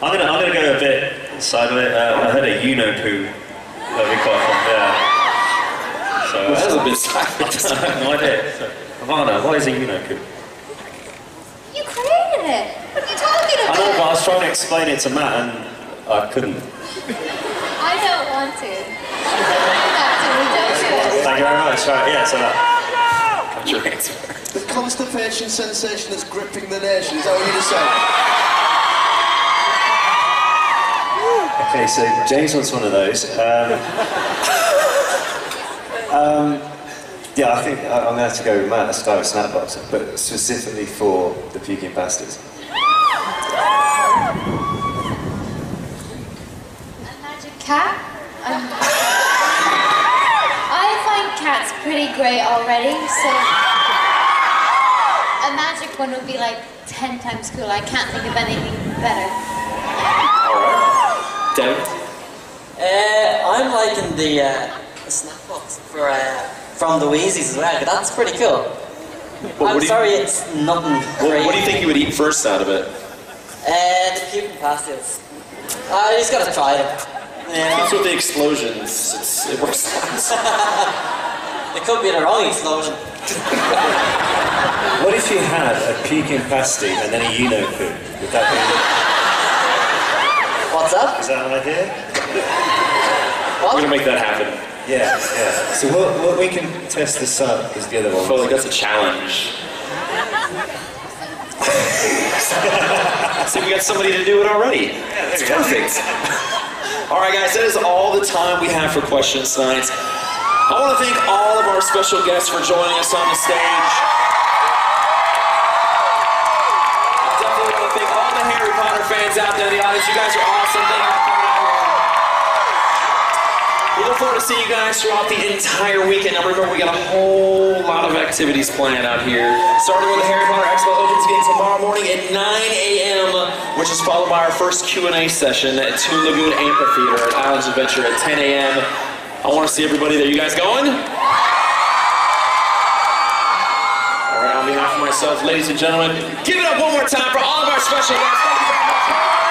Speaker 13: I'm gonna, I'm gonna go a bit side of it. Uh, I heard a U-No-Poo. That'd be quite fun. Yeah. So,
Speaker 1: Well, that's a uh, bit silent.
Speaker 13: I have no idea. So, Evanna, what is a U-No-Poo?
Speaker 15: You created it. What are you talking about?
Speaker 13: I know, but I was trying to explain it to Matt and I couldn't.
Speaker 15: I don't want to. Actually, don't do it.
Speaker 13: Thank you very much. Right, yeah, so that.
Speaker 1: What's your answer?
Speaker 9: The constipation sensation that's gripping the nation. Is that what you just said?
Speaker 13: Okay, so James wants one of those. Um, um, yeah, I think I- I'm going to have to go with Matt, a Star Snap Box, but specifically for the puking bastards.
Speaker 15: A magic cat? Um, I find cats pretty great already, so a magic one would be like 10 times cooler. I can't think of anything better.
Speaker 1: Devon?
Speaker 6: Uh, I'm liking the, uh, the snack for, uh, from the Wheezies as well, That's pretty cool.
Speaker 1: what
Speaker 6: I'm
Speaker 1: do you-
Speaker 6: sorry, it's nothing
Speaker 1: What, what do you think you would eat first out of it?
Speaker 6: Uh, the puking pastilles. I just gotta try them. Yeah.
Speaker 1: It's with the explosions. It's, it works.
Speaker 6: it could be the wrong explosion.
Speaker 13: What if you had a puking pasty and then a U-No-Poo? Would that
Speaker 6: What's up?
Speaker 13: Is that an idea? What?
Speaker 11: We're gonna make that happen.
Speaker 13: Yeah, yeah. So we'll, we'll, can test this out because the other one.
Speaker 1: feel like that's a challenge. See, we got somebody to do it already. Yeah, It's perfect. All right, guys, that is all the time we have for questions tonight. I want to thank all of our special guests for joining us on the stage. I definitely want to thank all the Harry Potter fans out there in the audience. You guys are forward to seeing you guys throughout the entire weekend. Now remember, we got a whole lot of activities planned out here. Starting with the Harry Potter Expo opens again tomorrow morning at 9 a.m., which is followed by our first Q&A session at Toon Lagoon Amphitheater at Islands Adventure at 10 a.m. I want to see everybody there. You guys going? All right, on behalf of myself, ladies and gentlemen, give it up one more time for all of our special guests.